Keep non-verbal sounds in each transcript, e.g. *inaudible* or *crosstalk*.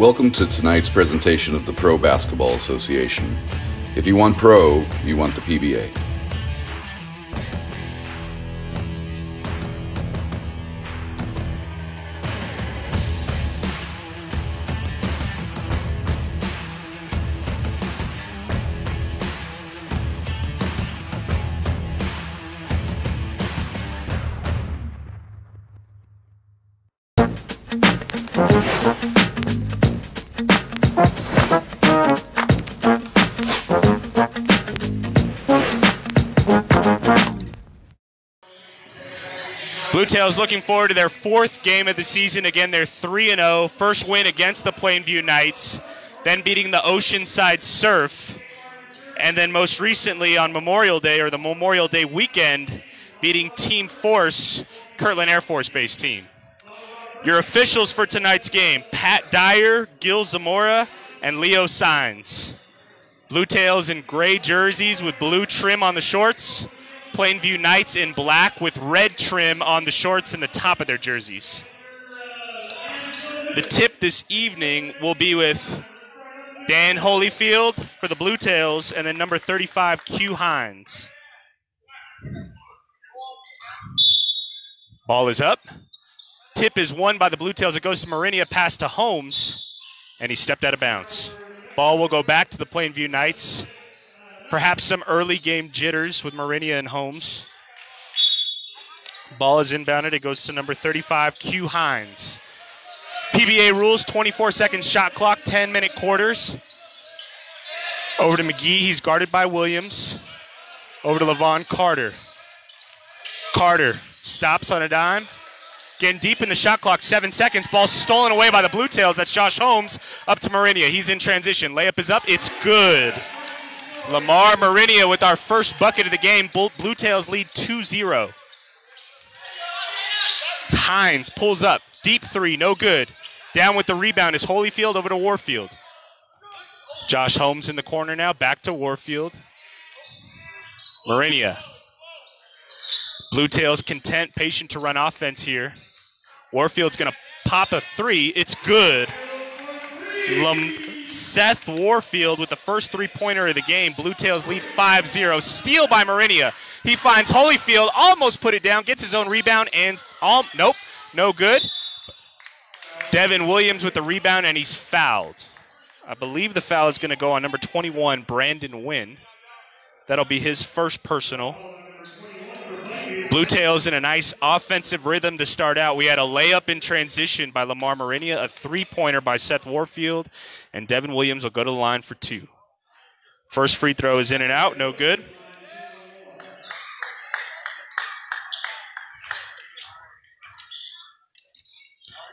Welcome to tonight's presentation of the Pro Basketball Association. If you want pro, you want the PBA. Tails looking forward to their fourth game of the season. Again, they're 3 0. First win against the Plainview Knights, then beating the Oceanside Surf, and then most recently on Memorial Day or the Memorial Day weekend, beating Team Force, Kirtland Air Force Base team. Your officials for tonight's game Pat Dyer, Gil Zamora, and Leo Signs. Blue Tails in gray jerseys with blue trim on the shorts. Plainview Knights in black with red trim on the shorts and the top of their jerseys. The tip this evening will be with Dan Holyfield for the Blue Tails and then number 35, Q Hines. Ball is up. Tip is won by the Blue Tails. It goes to Marinia, pass to Holmes, and he stepped out of bounds. Ball will go back to the Plainview Knights. Perhaps some early game jitters with Marinia and Holmes. Ball is inbounded. It goes to number 35, Q Hines. PBA rules 24 second shot clock, 10 minute quarters. Over to McGee. He's guarded by Williams. Over to Levon Carter. Carter stops on a dime. Getting deep in the shot clock, seven seconds. Ball stolen away by the Blue Tails. That's Josh Holmes up to Marinia. He's in transition. Layup is up. It's good. Lamar Marinia with our first bucket of the game. Blue Tails lead 2 0. Hines pulls up. Deep three, no good. Down with the rebound is Holyfield over to Warfield. Josh Holmes in the corner now. Back to Warfield. Marinia. Blue Tails content, patient to run offense here. Warfield's going to pop a three. It's good. Lum- Seth Warfield with the first three pointer of the game. Blue Tails lead 5 0. Steal by Marinia. He finds Holyfield, almost put it down, gets his own rebound, and all, nope, no good. Devin Williams with the rebound, and he's fouled. I believe the foul is going to go on number 21, Brandon Wynn. That'll be his first personal. Blue Tails in a nice offensive rhythm to start out. We had a layup in transition by Lamar Marinia, a three pointer by Seth Warfield, and Devin Williams will go to the line for two. First free throw is in and out, no good.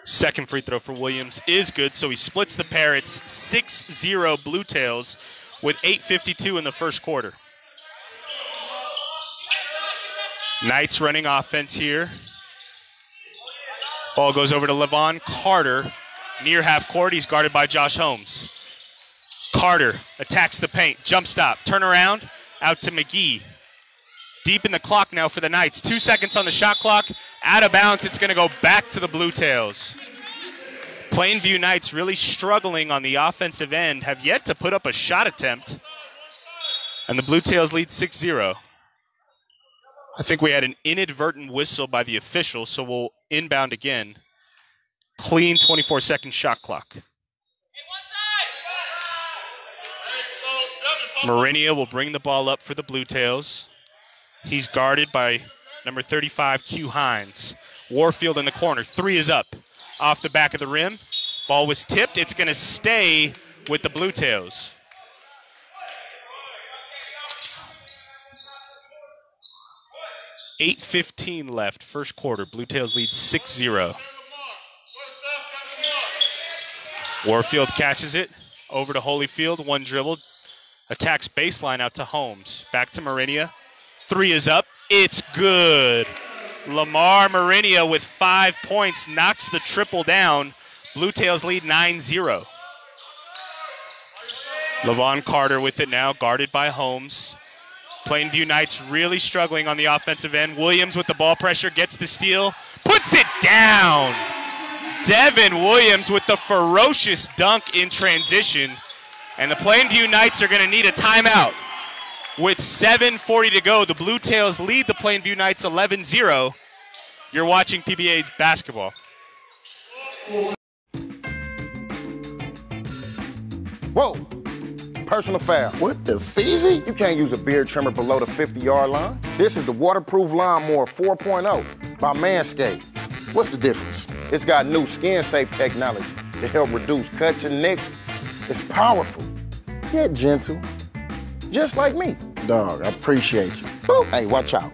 Second free throw for Williams is good, so he splits the Parrots 6 0 Blue Tails with 8.52 in the first quarter. Knights running offense here. Ball goes over to Levon Carter near half court. He's guarded by Josh Holmes. Carter attacks the paint. Jump stop. Turn around. Out to McGee. Deep in the clock now for the Knights. Two seconds on the shot clock. Out of bounds. It's going to go back to the Blue Tails. Plainview Knights really struggling on the offensive end. Have yet to put up a shot attempt. And the Blue Tails lead 6 0. I think we had an inadvertent whistle by the official, so we'll inbound again. Clean 24 second shot clock. Marinia will bring the ball up for the Blue Tails. He's guarded by number 35, Q Hines. Warfield in the corner. Three is up. Off the back of the rim. Ball was tipped. It's going to stay with the Blue Tails. 8.15 left, first quarter. Blue Tails lead 6 0. Warfield catches it over to Holyfield. One dribble. Attacks baseline out to Holmes. Back to Marinia. Three is up. It's good. Lamar Marinia with five points knocks the triple down. Blue Tails lead 9 0. Levon Carter with it now, guarded by Holmes. Plainview Knights really struggling on the offensive end. Williams with the ball pressure gets the steal, puts it down. Devin Williams with the ferocious dunk in transition. And the Plainview Knights are going to need a timeout. With 7.40 to go, the Blue Tails lead the Plainview Knights 11 0. You're watching PBA's basketball. Whoa! Personal foul. What the feezy? You can't use a beard trimmer below the 50 yard line. This is the waterproof lawnmower 4.0 by Manscaped. What's the difference? It's got new skin safe technology to help reduce cuts and nicks. It's powerful, yet gentle, just like me. Dog, I appreciate you. Boop. Hey, watch out.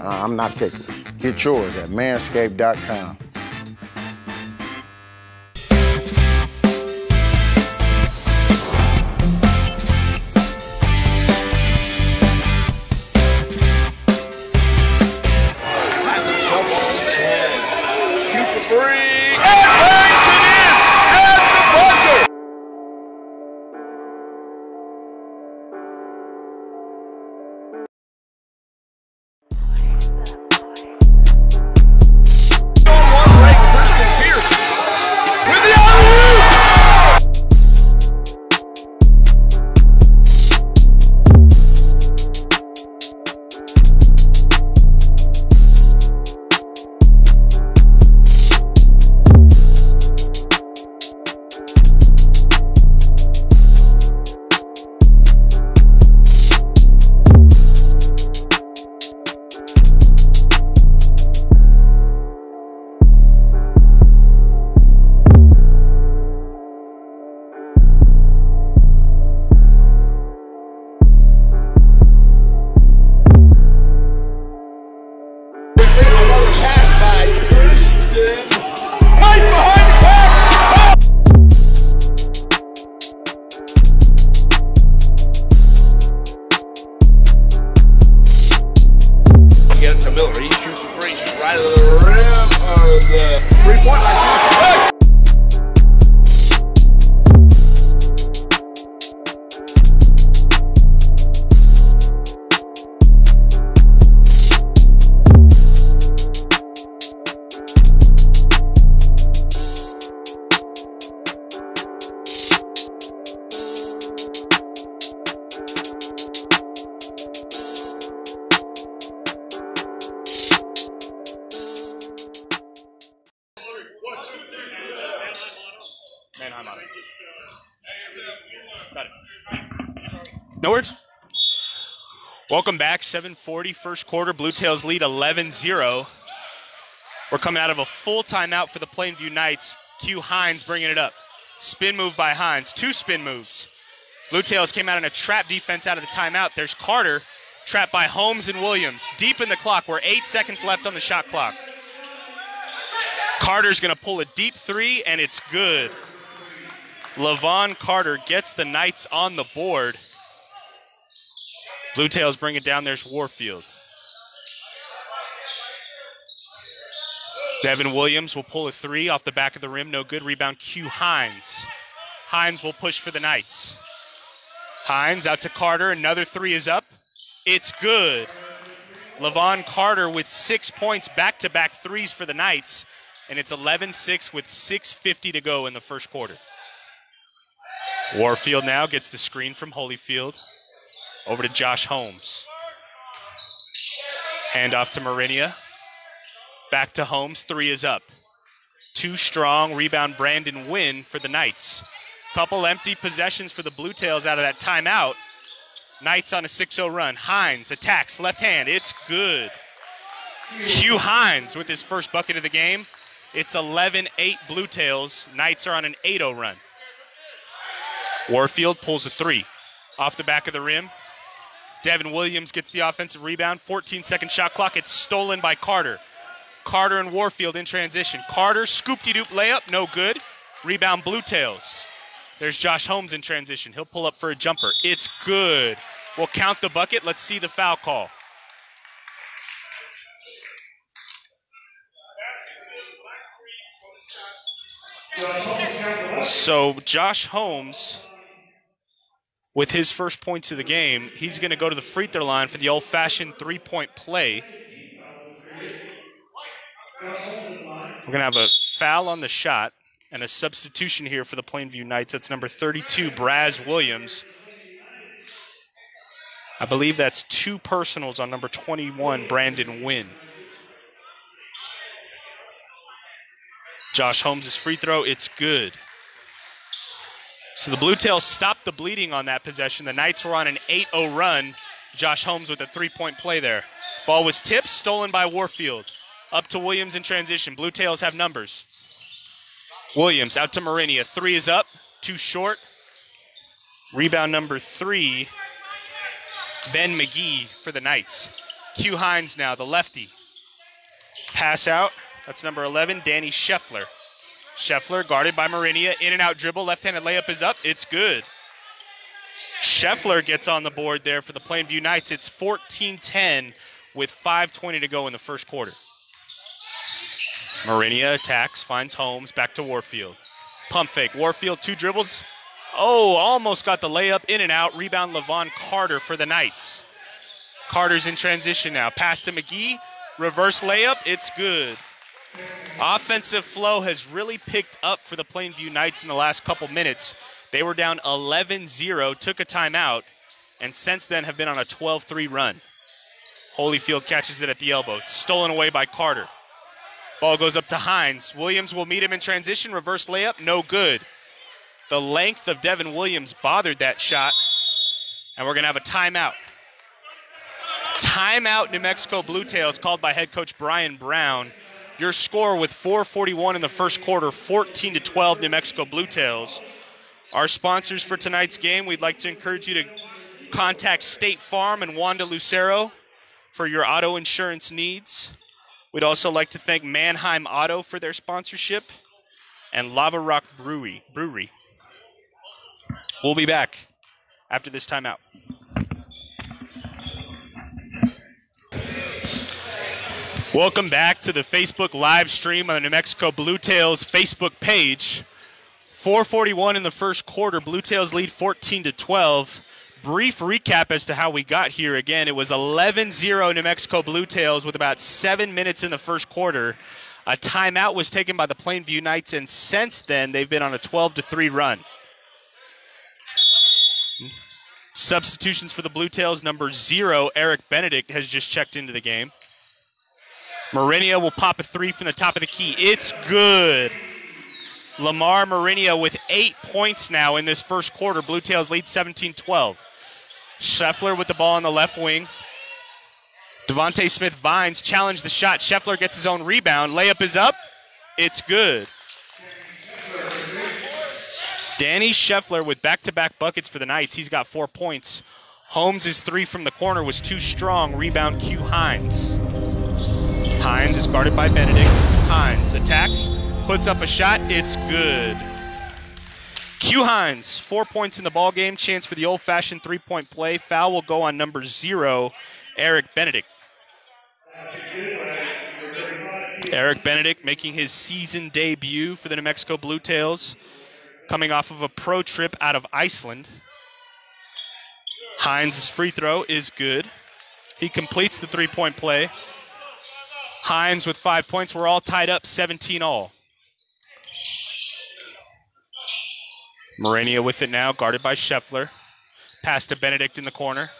Uh, I'm not ticklish. Get yours at manscaped.com. back. 740 first quarter. Blue Tails lead 11 0. We're coming out of a full timeout for the Plainview Knights. Q Hines bringing it up. Spin move by Hines. Two spin moves. Blue Tails came out in a trap defense out of the timeout. There's Carter, trapped by Holmes and Williams. Deep in the clock. We're eight seconds left on the shot clock. Carter's going to pull a deep three, and it's good. Levon Carter gets the Knights on the board. Blue Tails bring it down. There's Warfield. Devin Williams will pull a three off the back of the rim. No good. Rebound Q Hines. Hines will push for the Knights. Hines out to Carter. Another three is up. It's good. Levon Carter with six points, back to back threes for the Knights. And it's 11 6 with 6.50 to go in the first quarter. Warfield now gets the screen from Holyfield. Over to Josh Holmes. Hand off to Marinia. Back to Holmes. Three is up. Two strong. Rebound Brandon Wynn for the Knights. Couple empty possessions for the Blue Tails out of that timeout. Knights on a 6 0 run. Hines attacks left hand. It's good. Q Hines with his first bucket of the game. It's 11 8 Blue Tails. Knights are on an 8 0 run. Warfield pulls a three off the back of the rim. Devin Williams gets the offensive rebound. 14 second shot clock. It's stolen by Carter. Carter and Warfield in transition. Carter, scoopty doop layup, no good. Rebound Blue Tails. There's Josh Holmes in transition. He'll pull up for a jumper. It's good. We'll count the bucket. Let's see the foul call. So Josh Holmes, with his first points of the game, he's going to go to the free throw line for the old-fashioned three-point play. We're going to have a foul on the shot and a substitution here for the Plainview Knights. That's number 32, Braz Williams. I believe that's two personals on number 21, Brandon Wynn. Josh Holmes' free throw, it's good. So the Blue Tails stopped the bleeding on that possession. The Knights were on an 8 0 run. Josh Holmes with a three point play there. Ball was tipped, stolen by Warfield. Up to Williams in transition. Blue Tails have numbers. Williams out to Marinia. Three is up, too short. Rebound number three, Ben McGee for the Knights. Q Hines now, the lefty. Pass out. That's number 11, Danny Scheffler. Scheffler guarded by Marinia. In and out dribble. Left handed layup is up. It's good. Scheffler gets on the board there for the Plainview Knights. It's 14 10 with 5.20 to go in the first quarter. Marinia attacks, finds Holmes, back to Warfield. Pump fake. Warfield, two dribbles. Oh, almost got the layup in and out. Rebound Levon Carter for the Knights. Carter's in transition now. Pass to McGee. Reverse layup. It's good. Offensive flow has really picked up for the Plainview Knights in the last couple minutes. They were down 11 0, took a timeout, and since then have been on a 12 3 run. Holyfield catches it at the elbow. Stolen away by Carter. Ball goes up to Hines. Williams will meet him in transition. Reverse layup, no good. The length of Devin Williams bothered that shot, and we're going to have a timeout. Timeout, New Mexico Blue Tails, called by head coach Brian Brown. Your score with 4:41 in the first quarter, 14 to 12, New Mexico Blue Tails. Our sponsors for tonight's game, we'd like to encourage you to contact State Farm and Wanda Lucero for your auto insurance needs. We'd also like to thank Mannheim Auto for their sponsorship and Lava Rock Brewery. Brewery. We'll be back after this timeout. Welcome back to the Facebook live stream on the New Mexico Blue Tails Facebook page. 441 in the first quarter. Blue Tails lead 14 to 12. Brief recap as to how we got here. Again, it was 11-0 New Mexico Blue Tails with about seven minutes in the first quarter. A timeout was taken by the Plainview Knights, and since then they've been on a 12 to 3 run. Substitutions for the Blue Tails. Number zero, Eric Benedict, has just checked into the game. Marinia will pop a three from the top of the key. It's good. Lamar Marinia with eight points now in this first quarter. Blue Tails lead 17 12. Scheffler with the ball on the left wing. Devontae Smith Vines challenged the shot. Scheffler gets his own rebound. Layup is up. It's good. Danny Scheffler with back to back buckets for the Knights. He's got four points. Holmes' three from the corner was too strong. Rebound Q Hines. Hines is guarded by Benedict. Hines attacks, puts up a shot. It's good. Q Hines, four points in the ball game. Chance for the old-fashioned three-point play. Foul will go on number zero, Eric Benedict. Eric Benedict making his season debut for the New Mexico Blue Tails, coming off of a pro trip out of Iceland. Hines' free throw is good. He completes the three-point play. Hines with five points. We're all tied up 17 all. Marinia with it now, guarded by Scheffler. Pass to Benedict in the corner.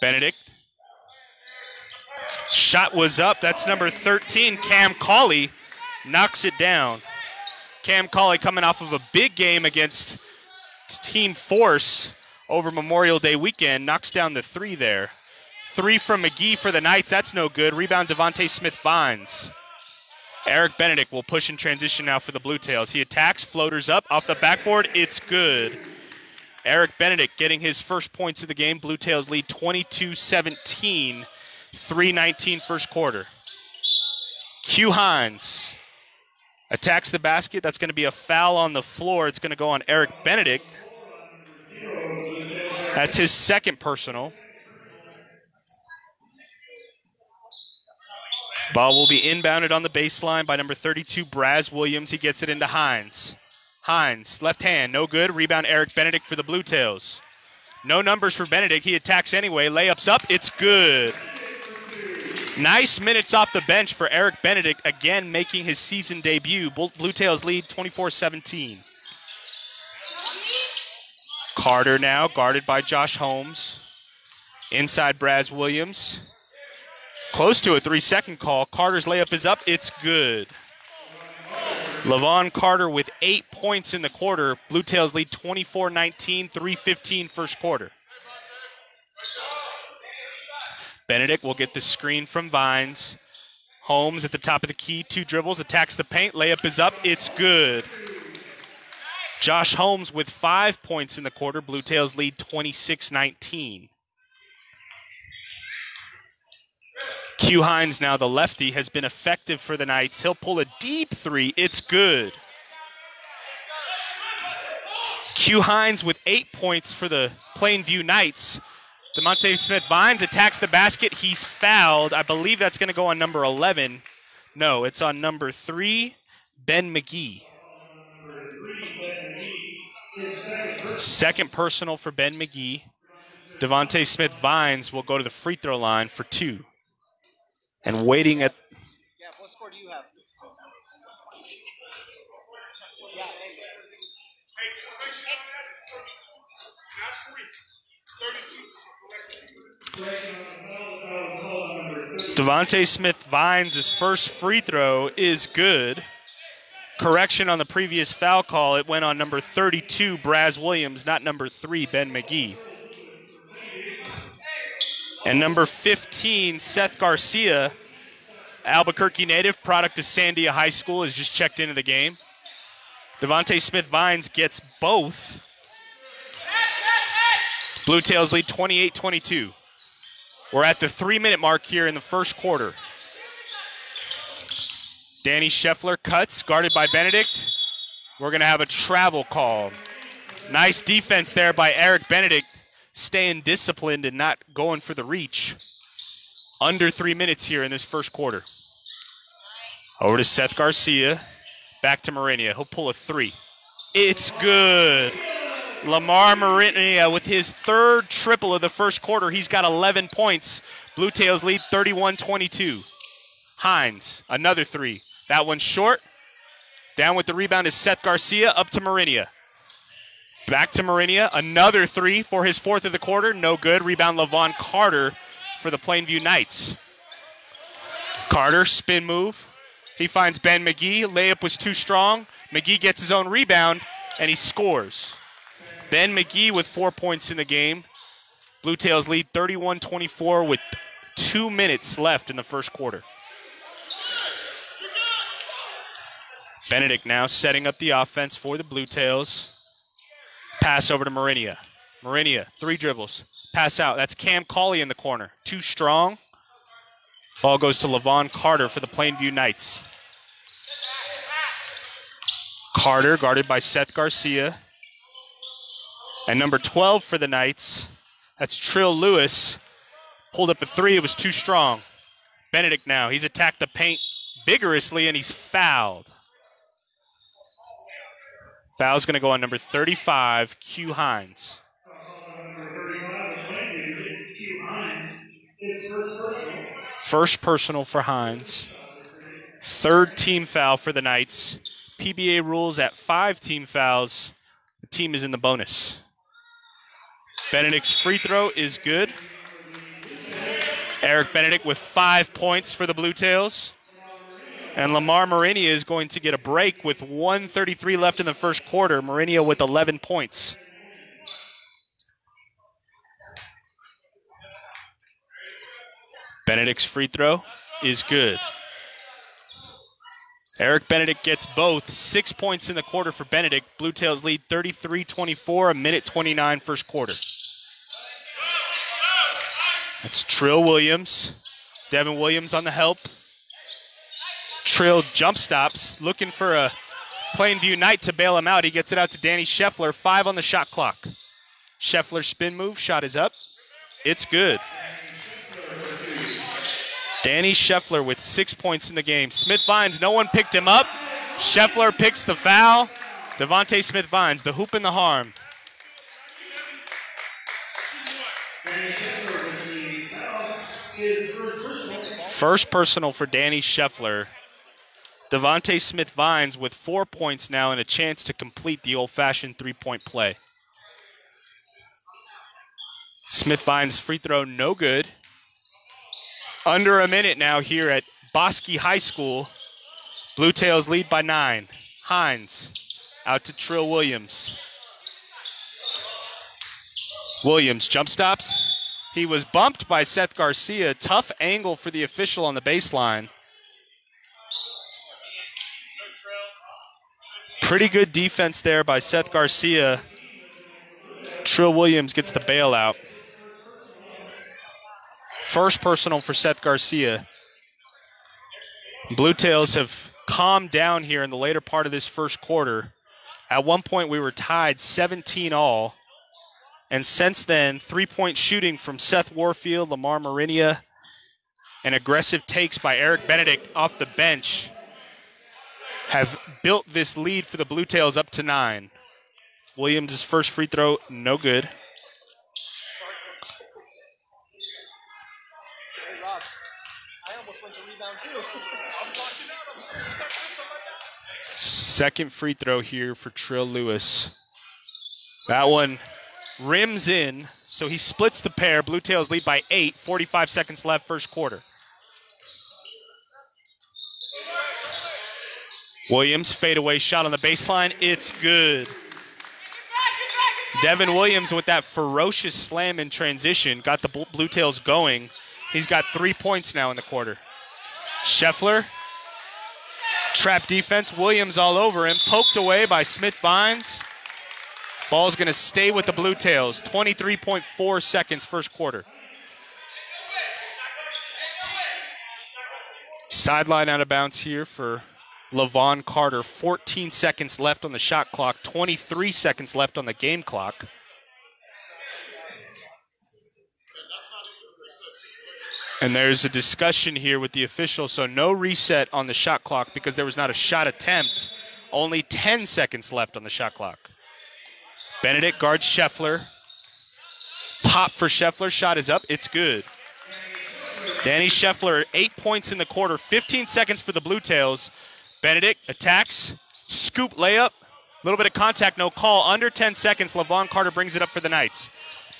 Benedict. Shot was up. That's number 13. Cam Colley knocks it down. Cam Colley coming off of a big game against Team Force over Memorial Day weekend knocks down the three there. Three from McGee for the Knights. That's no good. Rebound Devontae Smith Vines. Eric Benedict will push in transition now for the Blue Tails. He attacks, floaters up off the backboard. It's good. Eric Benedict getting his first points of the game. Blue Tails lead 22 17, 319 first quarter. Q Hines attacks the basket. That's going to be a foul on the floor. It's going to go on Eric Benedict. That's his second personal. Ball will be inbounded on the baseline by number 32, Braz Williams. He gets it into Hines. Hines, left hand, no good. Rebound, Eric Benedict for the Blue Tails. No numbers for Benedict. He attacks anyway. Layups up. It's good. Nice minutes off the bench for Eric Benedict, again making his season debut. Blue Tails lead 24 17. Carter now, guarded by Josh Holmes. Inside Braz Williams. Close to a three second call. Carter's layup is up. It's good. Levon Carter with eight points in the quarter. Blue Tails lead 24 19, 315 first quarter. Benedict will get the screen from Vines. Holmes at the top of the key, two dribbles, attacks the paint, layup is up, it's good. Josh Holmes with five points in the quarter. Blue Tails lead 26 19. Q Hines, now the lefty, has been effective for the Knights. He'll pull a deep three. It's good. Q Hines with eight points for the Plainview Knights. Devonte Smith Vines attacks the basket. He's fouled. I believe that's going to go on number 11. No, it's on number three, Ben McGee. Second personal for Ben McGee. Devonte Smith Vines will go to the free throw line for two. And waiting at. Yeah, what score do you have? Devonte Smith Vines' first free throw is good. Correction on the previous foul call. It went on number 32, Braz Williams, not number three, Ben McGee. And number 15, Seth Garcia, Albuquerque native, product of Sandia High School, has just checked into the game. Devonte Smith Vines gets both. Blue Tails lead 28 22. We're at the three minute mark here in the first quarter. Danny Scheffler cuts, guarded by Benedict. We're going to have a travel call. Nice defense there by Eric Benedict, staying disciplined and not going for the reach. Under three minutes here in this first quarter. Over to Seth Garcia. Back to Marinia. He'll pull a three. It's good. Lamar Marinia with his third triple of the first quarter. He's got 11 points. Blue Tails lead 31 22. Hines, another three. That one's short. Down with the rebound is Seth Garcia, up to Marinia. Back to Marinia, another three for his fourth of the quarter. No good. Rebound Levon Carter for the Plainview Knights. Carter, spin move. He finds Ben McGee. Layup was too strong. McGee gets his own rebound, and he scores. Ben McGee with four points in the game. Blue Tails lead 31 24 with two minutes left in the first quarter. Benedict now setting up the offense for the Blue Tails. Pass over to Marinia. Marinia, three dribbles. Pass out. That's Cam Colley in the corner. Too strong. Ball goes to Levon Carter for the Plainview Knights. Carter guarded by Seth Garcia. And number 12 for the Knights, that's Trill Lewis. Pulled up a three, it was too strong. Benedict now, he's attacked the paint vigorously and he's fouled. Foul's going to go on number 35, Q Hines. First personal for Hines. Third team foul for the Knights. PBA rules at five team fouls. The team is in the bonus. Benedict's free throw is good. Eric Benedict with five points for the Blue Tails. And Lamar Marinia is going to get a break with 133 left in the first quarter. Marinia with 11 points. Benedict's free throw is good. Eric Benedict gets both. Six points in the quarter for Benedict. Blue Tails lead 33 24, a minute 29 first quarter. That's Trill Williams. Devin Williams on the help. Trill jump stops, looking for a Plainview Knight to bail him out. He gets it out to Danny Scheffler. Five on the shot clock. Scheffler spin move. Shot is up. It's good. Danny Scheffler with six points in the game. Smith Vines, no one picked him up. Scheffler picks the foul. Devonte Smith Vines, the hoop and the harm. First personal for Danny Scheffler. Devonte Smith Vines with four points now and a chance to complete the old fashioned three point play. Smith Vines free throw no good. Under a minute now here at Bosque High School. Blue Tails lead by nine. Hines out to Trill Williams. Williams jump stops. He was bumped by Seth Garcia. Tough angle for the official on the baseline. Pretty good defense there by Seth Garcia. Trill Williams gets the bailout. First personal for Seth Garcia. Blue Tails have calmed down here in the later part of this first quarter. At one point, we were tied 17 all. And since then, three point shooting from Seth Warfield, Lamar Marinia, and aggressive takes by Eric Benedict off the bench have built this lead for the Blue Tails up to nine. Williams' first free throw, no good. Second free throw here for Trill Lewis. That one rims in, so he splits the pair. Blue Tails lead by eight, 45 seconds left, first quarter. Williams, fadeaway shot on the baseline. It's good. Devin Williams with that ferocious slam in transition got the Blue Tails going. He's got three points now in the quarter. Scheffler, trap defense. Williams all over him. Poked away by Smith Vines. Ball's going to stay with the Blue Tails. 23.4 seconds, first quarter. Sideline out of bounds here for Lavon Carter. 14 seconds left on the shot clock, 23 seconds left on the game clock. And there's a discussion here with the official, so no reset on the shot clock because there was not a shot attempt. Only 10 seconds left on the shot clock. Benedict guards Scheffler. Pop for Scheffler. Shot is up. It's good. Danny Scheffler, eight points in the quarter, 15 seconds for the Blue Tails. Benedict attacks, scoop layup, a little bit of contact, no call. Under 10 seconds, Lavon Carter brings it up for the Knights.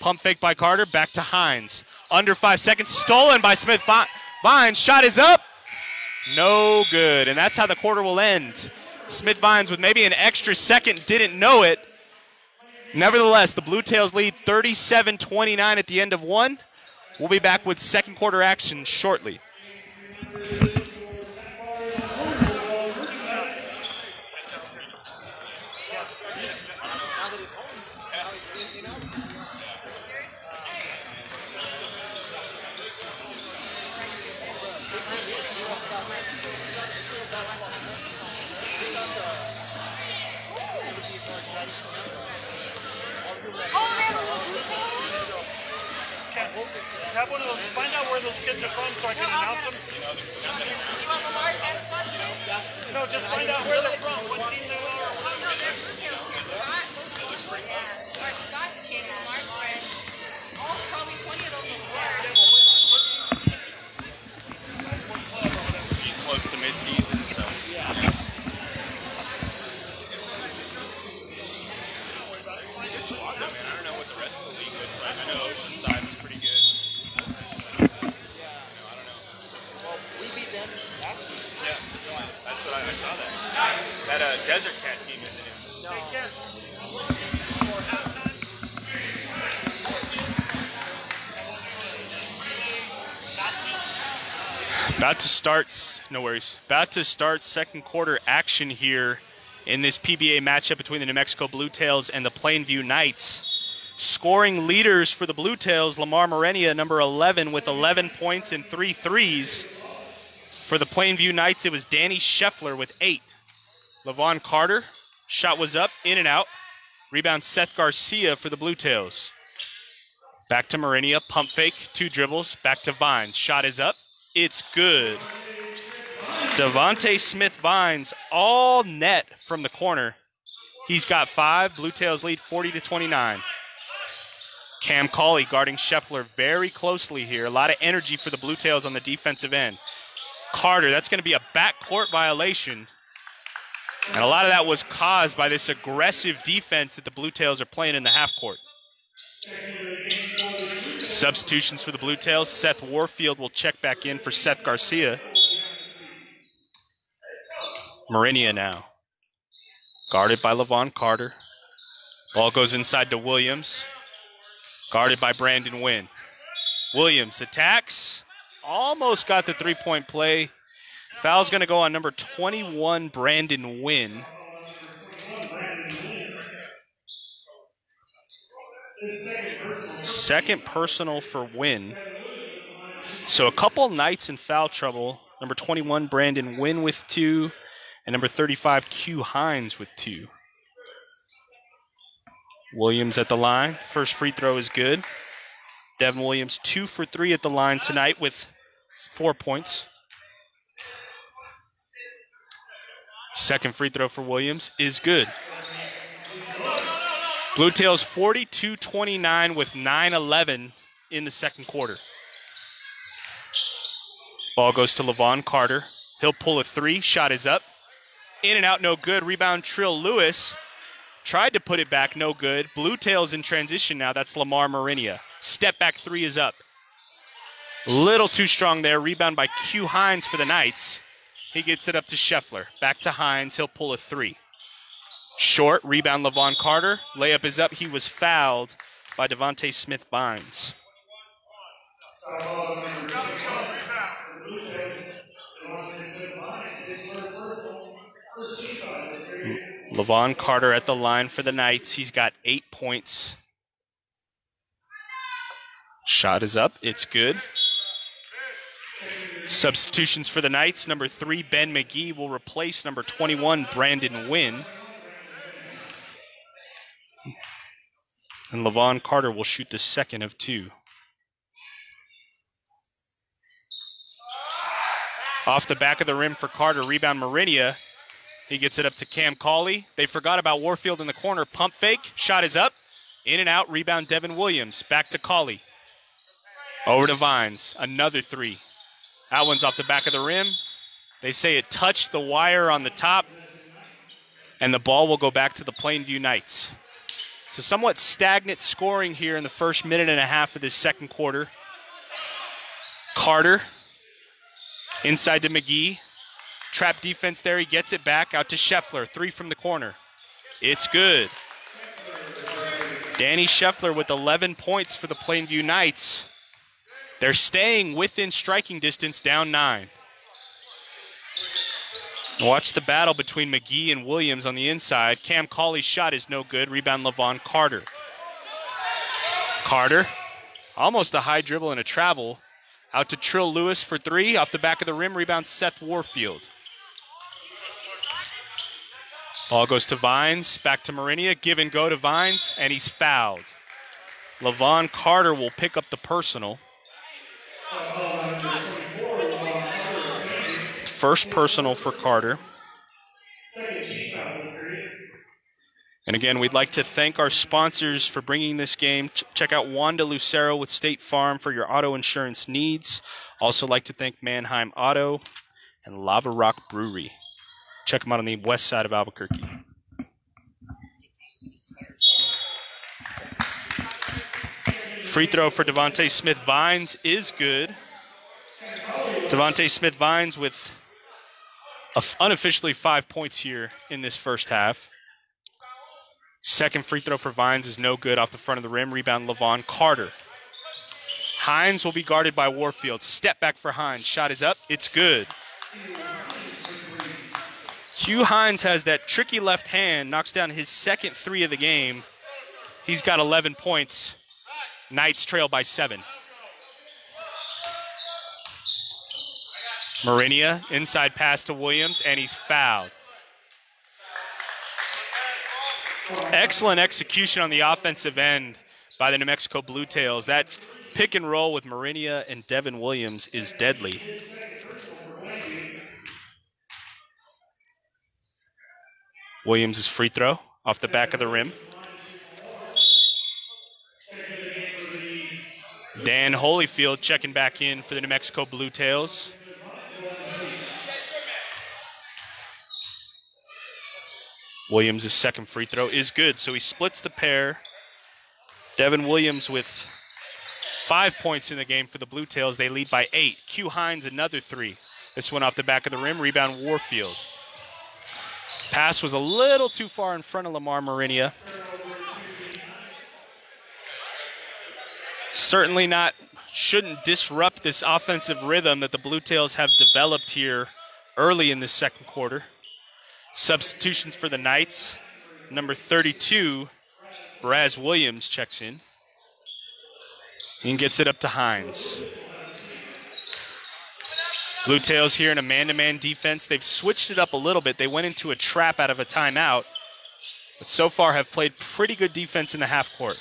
Pump fake by Carter, back to Hines. Under five seconds, stolen by Smith Vi- Vines. Shot is up. No good. And that's how the quarter will end. Smith Vines, with maybe an extra second, didn't know it. Nevertheless, the Blue Tails lead 37 29 at the end of one. We'll be back with second quarter action shortly. Have one of those. Find out where those kids are from so I can announce them. You know, no, just find out where they're from, what team they are. Oh no, they're Scott's kids, Lamar's friends. All probably 20 of those will Close to midseason, so. It's a good squad, though, man. I don't know what the rest of the league looks like. I know Oceanside I, I saw that. That uh, Desert Cat team isn't in. About to start, no worries. About to start second quarter action here in this PBA matchup between the New Mexico Blue Tails and the Plainview Knights. Scoring leaders for the Blue Tails, Lamar Marinia, number 11, with 11 points and three threes. For the Plainview Knights, it was Danny Scheffler with eight. Lavon Carter, shot was up, in and out. Rebound Seth Garcia for the Blue Tails. Back to Marinia, pump fake, two dribbles. Back to Vines, shot is up, it's good. Devonte Smith Vines, all net from the corner. He's got five. Blue Tails lead 40 to 29. Cam Colley guarding Scheffler very closely here. A lot of energy for the Blue Tails on the defensive end. Carter, that's going to be a backcourt violation. And a lot of that was caused by this aggressive defense that the Blue Tails are playing in the half court. Substitutions for the Blue Tails. Seth Warfield will check back in for Seth Garcia. Marinia now. Guarded by Levon Carter. Ball goes inside to Williams. Guarded by Brandon Wynn. Williams attacks. Almost got the three point play. Foul's going to go on number 21, Brandon Wynn. Second personal for Wynn. So a couple nights in foul trouble. Number 21, Brandon Wynn with two, and number 35, Q Hines with two. Williams at the line. First free throw is good. Devin Williams, two for three at the line tonight with four points. Second free throw for Williams is good. Blue Tails 42 29 with 9 11 in the second quarter. Ball goes to Levon Carter. He'll pull a three. Shot is up. In and out, no good. Rebound, Trill Lewis. Tried to put it back, no good. Blue Tails in transition now. That's Lamar Marinia. Step back three is up. Little too strong there. Rebound by Q Hines for the Knights. He gets it up to Scheffler. Back to Hines. He'll pull a three. Short rebound, Levon Carter. Layup is up. He was fouled by Devonte Smith Vines. Levon Carter at the line for the Knights. He's got eight points. Shot is up. It's good. Substitutions for the Knights. Number three, Ben McGee will replace number 21, Brandon Wynn. And Levon Carter will shoot the second of two. Off the back of the rim for Carter. Rebound Marinia. He gets it up to Cam Colley. They forgot about Warfield in the corner. Pump fake. Shot is up. In and out. Rebound Devin Williams. Back to Colley. Over to Vines. Another three. That one's off the back of the rim. They say it touched the wire on the top. And the ball will go back to the Plainview Knights. So somewhat stagnant scoring here in the first minute and a half of this second quarter. Carter inside to McGee. Trap defense there. He gets it back out to Scheffler. Three from the corner. It's good. Danny Scheffler with 11 points for the Plainview Knights. They're staying within striking distance, down nine. Watch the battle between McGee and Williams on the inside. Cam Colley's shot is no good. Rebound Levon Carter. Carter, almost a high dribble and a travel. Out to Trill Lewis for three. Off the back of the rim, rebound Seth Warfield. Ball goes to Vines. Back to Marinia. Give and go to Vines, and he's fouled. Levon Carter will pick up the personal. First personal for Carter. And again, we'd like to thank our sponsors for bringing this game. Check out Wanda Lucero with State Farm for your auto insurance needs. Also, like to thank Mannheim Auto and Lava Rock Brewery. Check them out on the west side of Albuquerque. Free throw for Devonte Smith Vines is good. Devonte Smith Vines with unofficially five points here in this first half. Second free throw for Vines is no good off the front of the rim. Rebound Levon Carter. Hines will be guarded by Warfield. Step back for Hines. Shot is up. It's good. Q Hines has that tricky left hand, knocks down his second three of the game. He's got 11 points. Knights trail by seven. Marinia, inside pass to Williams, and he's fouled. Excellent execution on the offensive end by the New Mexico Blue Tails. That pick and roll with Marinia and Devin Williams is deadly. Williams' free throw off the back of the rim. Dan Holyfield checking back in for the New Mexico Blue Tails. Williams' second free throw is good, so he splits the pair. Devin Williams with five points in the game for the Blue Tails. They lead by eight. Q Hines another three. This one off the back of the rim. Rebound Warfield. Pass was a little too far in front of Lamar Marinia. Certainly not, shouldn't disrupt this offensive rhythm that the Blue Tails have developed here early in the second quarter. Substitutions for the Knights. Number 32, Braz Williams checks in and gets it up to Hines. Blue Tails here in a man to man defense. They've switched it up a little bit. They went into a trap out of a timeout, but so far have played pretty good defense in the half court.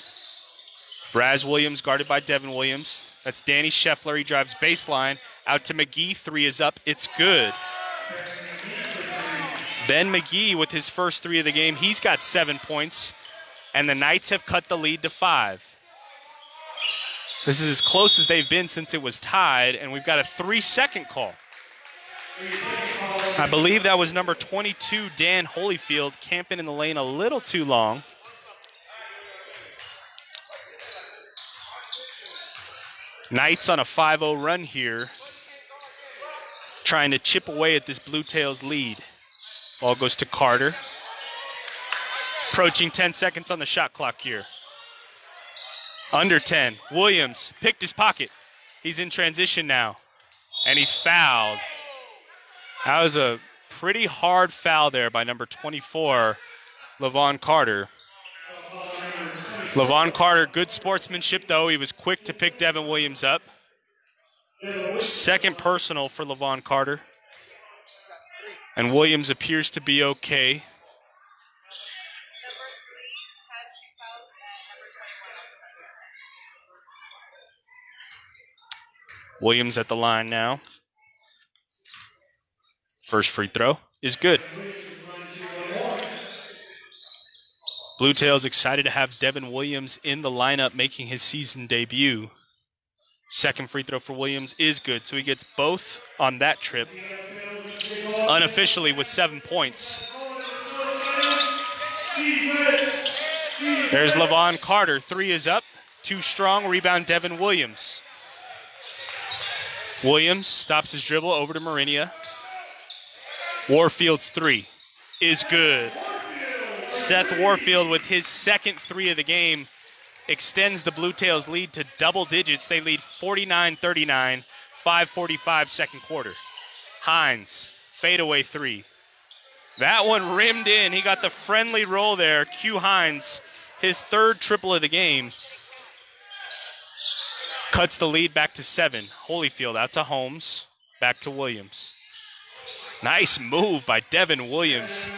Braz Williams guarded by Devin Williams. That's Danny Scheffler. He drives baseline out to McGee. Three is up. It's good. Ben McGee with his first three of the game. He's got seven points, and the Knights have cut the lead to five. This is as close as they've been since it was tied, and we've got a three second call. I believe that was number 22, Dan Holyfield, camping in the lane a little too long. Knights on a 5 0 run here, trying to chip away at this Blue Tails lead. Ball goes to Carter. Approaching 10 seconds on the shot clock here. Under 10. Williams picked his pocket. He's in transition now. And he's fouled. That was a pretty hard foul there by number 24, Levon Carter. Levon Carter, good sportsmanship though. He was quick to pick Devin Williams up. Second personal for Levon Carter. And Williams appears to be okay. Williams at the line now. First free throw is good. Blue Tails excited to have Devin Williams in the lineup making his season debut. Second free throw for Williams is good, so he gets both on that trip. Unofficially with seven points. There's Levon Carter. Three is up. Too strong. Rebound Devin Williams. Williams stops his dribble over to Marinia. Warfield's three is good. Seth Warfield with his second three of the game extends the Blue Tails lead to double digits. They lead 49-39, 5:45 second quarter. Hines, fadeaway three. That one rimmed in. He got the friendly roll there. Q Hines, his third triple of the game. Cuts the lead back to seven. Holyfield out to Holmes. Back to Williams. Nice move by Devin Williams.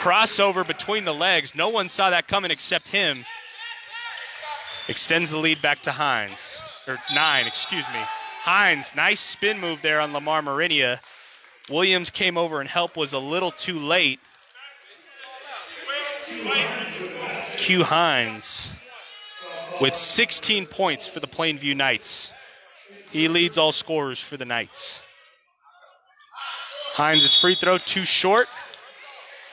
Crossover between the legs. No one saw that coming except him. Extends the lead back to Hines. Or nine, excuse me. Hines, nice spin move there on Lamar Marinia. Williams came over and help was a little too late. Q Hines with 16 points for the Plainview Knights. He leads all scorers for the Knights. Hines' free throw too short,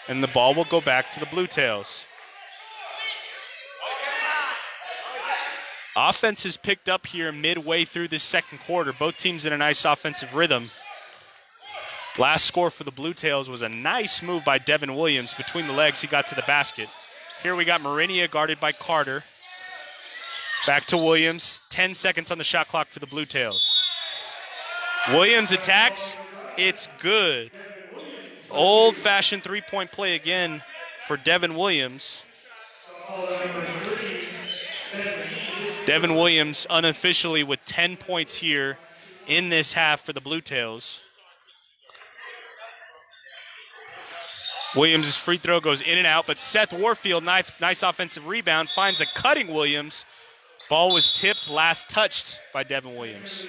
and the ball will go back to the Blue Tails. Offense has picked up here midway through this second quarter. Both teams in a nice offensive rhythm. Last score for the Blue Tails was a nice move by Devin Williams. Between the legs, he got to the basket. Here we got Marinia guarded by Carter. Back to Williams. 10 seconds on the shot clock for the Blue Tails. Williams attacks. It's good. Old fashioned three point play again for Devin Williams. Devin Williams unofficially with 10 points here in this half for the Blue Tails. Williams' free throw goes in and out, but Seth Warfield, nice, nice offensive rebound, finds a cutting Williams. Ball was tipped, last touched by Devin Williams.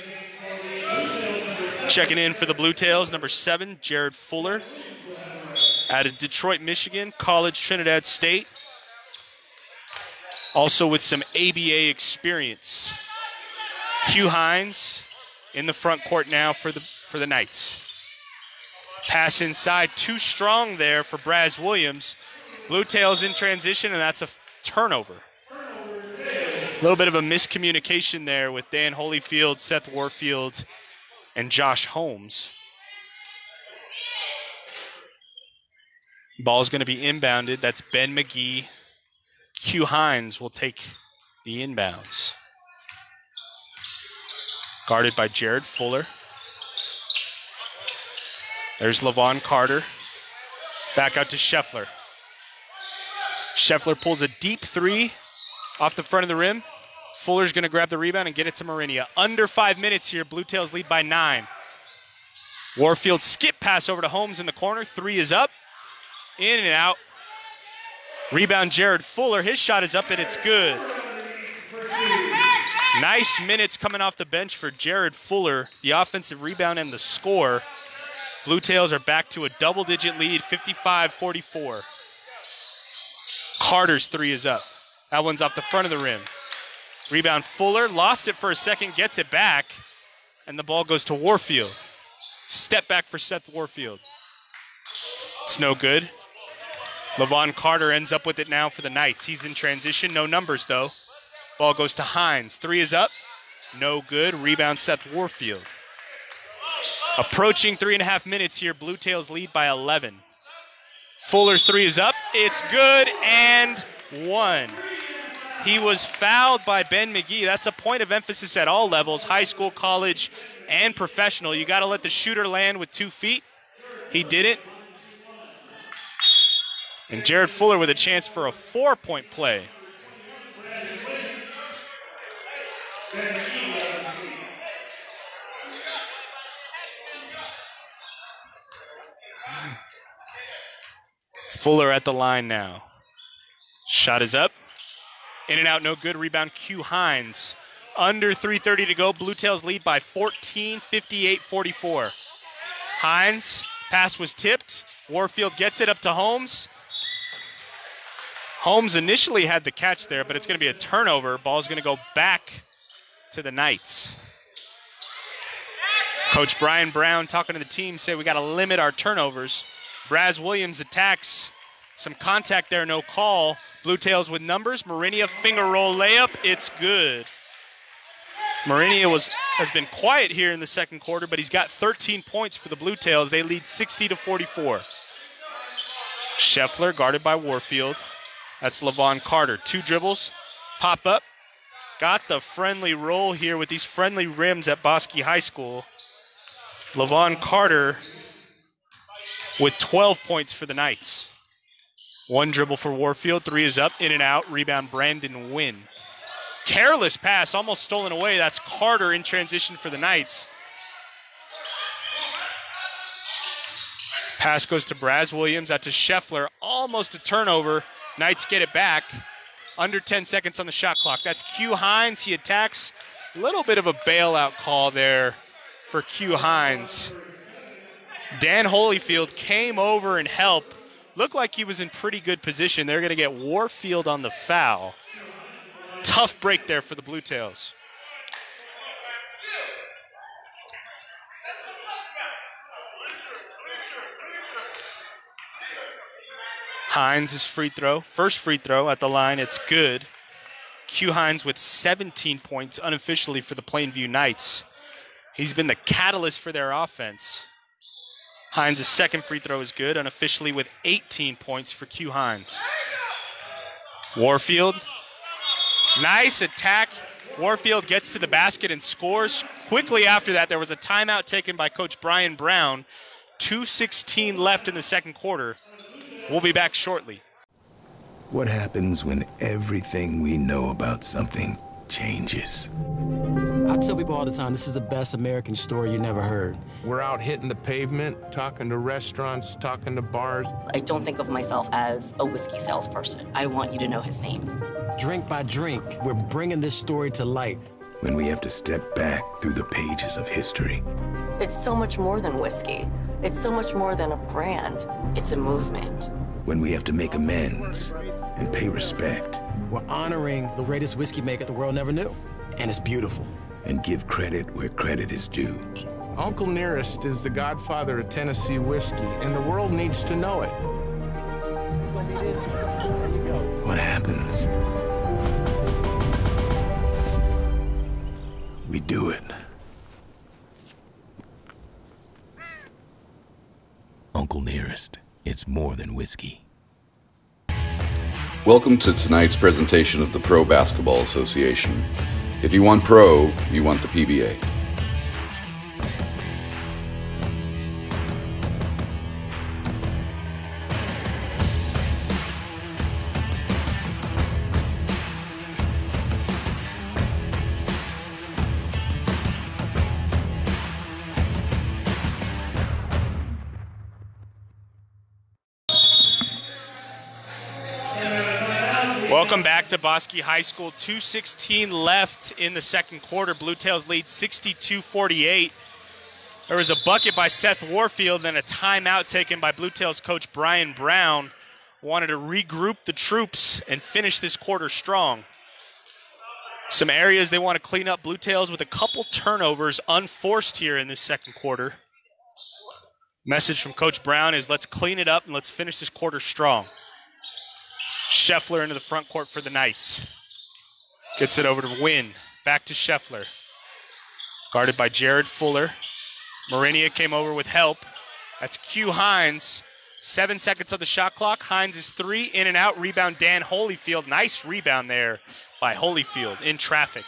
Checking in for the Blue Tails, number seven, Jared Fuller. Out of Detroit, Michigan, College Trinidad State. Also with some ABA experience. Q Hines in the front court now for the for the Knights. Pass inside, too strong there for Braz Williams. Blue Tails in transition, and that's a turnover. A little bit of a miscommunication there with Dan Holyfield, Seth Warfield, and Josh Holmes. Ball's going to be inbounded. That's Ben McGee. Q Hines will take the inbounds. Guarded by Jared Fuller. There's Levon Carter. Back out to Scheffler. Scheffler pulls a deep three off the front of the rim. Fuller's going to grab the rebound and get it to Marinia. Under five minutes here. Blue Tails lead by nine. Warfield skip pass over to Holmes in the corner. Three is up. In and out. Rebound Jared Fuller. His shot is up and it's good. Nice minutes coming off the bench for Jared Fuller. The offensive rebound and the score. Blue Tails are back to a double digit lead, 55 44. Carter's three is up. That one's off the front of the rim. Rebound Fuller, lost it for a second, gets it back, and the ball goes to Warfield. Step back for Seth Warfield. It's no good. Levon Carter ends up with it now for the Knights. He's in transition, no numbers though. Ball goes to Hines. Three is up. No good. Rebound Seth Warfield. Approaching three and a half minutes here. Blue Tails lead by 11. Fuller's three is up. It's good and one. He was fouled by Ben McGee. That's a point of emphasis at all levels high school, college, and professional. You got to let the shooter land with two feet. He did it. And Jared Fuller with a chance for a four point play. Fuller at the line now. Shot is up. In and out, no good. Rebound Q Hines. Under 3.30 to go. Blue Tails lead by 14, 58 44. Hines, pass was tipped. Warfield gets it up to Holmes. Holmes initially had the catch there, but it's going to be a turnover. Ball's going to go back to the Knights. Coach Brian Brown talking to the team say we got to limit our turnovers. Braz Williams attacks. Some contact there, no call. Blue Tails with numbers. Marinia finger roll layup. It's good. Marinia was has been quiet here in the second quarter, but he's got 13 points for the Blue Tails. They lead 60 to 44. Scheffler guarded by Warfield. That's Levon Carter. Two dribbles, pop up. Got the friendly roll here with these friendly rims at Bosque High School. Levon Carter with 12 points for the Knights. One dribble for Warfield. Three is up, in and out. Rebound Brandon Wynn. Careless pass, almost stolen away. That's Carter in transition for the Knights. Pass goes to Braz Williams, out to Scheffler. Almost a turnover. Knights get it back. Under 10 seconds on the shot clock. That's Q Hines. He attacks. A little bit of a bailout call there for Q Hines. Dan Holyfield came over and helped. Looked like he was in pretty good position. They're going to get Warfield on the foul. Tough break there for the Blue Tails. Hines' free throw. First free throw at the line. It's good. Q Hines with 17 points unofficially for the Plainview Knights. He's been the catalyst for their offense. Hines' second free throw is good, unofficially with 18 points for Q Hines. Warfield. Nice attack. Warfield gets to the basket and scores. Quickly after that, there was a timeout taken by Coach Brian Brown. 2.16 left in the second quarter. We'll be back shortly. What happens when everything we know about something changes? I tell people all the time, this is the best American story you never heard. We're out hitting the pavement, talking to restaurants, talking to bars. I don't think of myself as a whiskey salesperson. I want you to know his name. Drink by drink, we're bringing this story to light. When we have to step back through the pages of history. It's so much more than whiskey. It's so much more than a brand. It's a movement. When we have to make amends and pay respect. We're honoring the greatest whiskey maker the world never knew. And it's beautiful. And give credit where credit is due. Uncle Nearest is the godfather of Tennessee whiskey, and the world needs to know it. What happens? We do it. Uncle Nearest, it's more than whiskey. Welcome to tonight's presentation of the Pro Basketball Association. If you want pro, you want the PBA. To Bosque High School. 216 left in the second quarter. Blue Tails lead 62-48. There was a bucket by Seth Warfield, then a timeout taken by Blue Tails coach Brian Brown. Wanted to regroup the troops and finish this quarter strong. Some areas they want to clean up. Blue Tails with a couple turnovers unforced here in this second quarter. Message from Coach Brown is let's clean it up and let's finish this quarter strong. Scheffler into the front court for the Knights. Gets it over to Wynn. Back to Scheffler. Guarded by Jared Fuller. Marinia came over with help. That's Q Hines. Seven seconds on the shot clock. Hines is three. In and out. Rebound Dan Holyfield. Nice rebound there by Holyfield in traffic.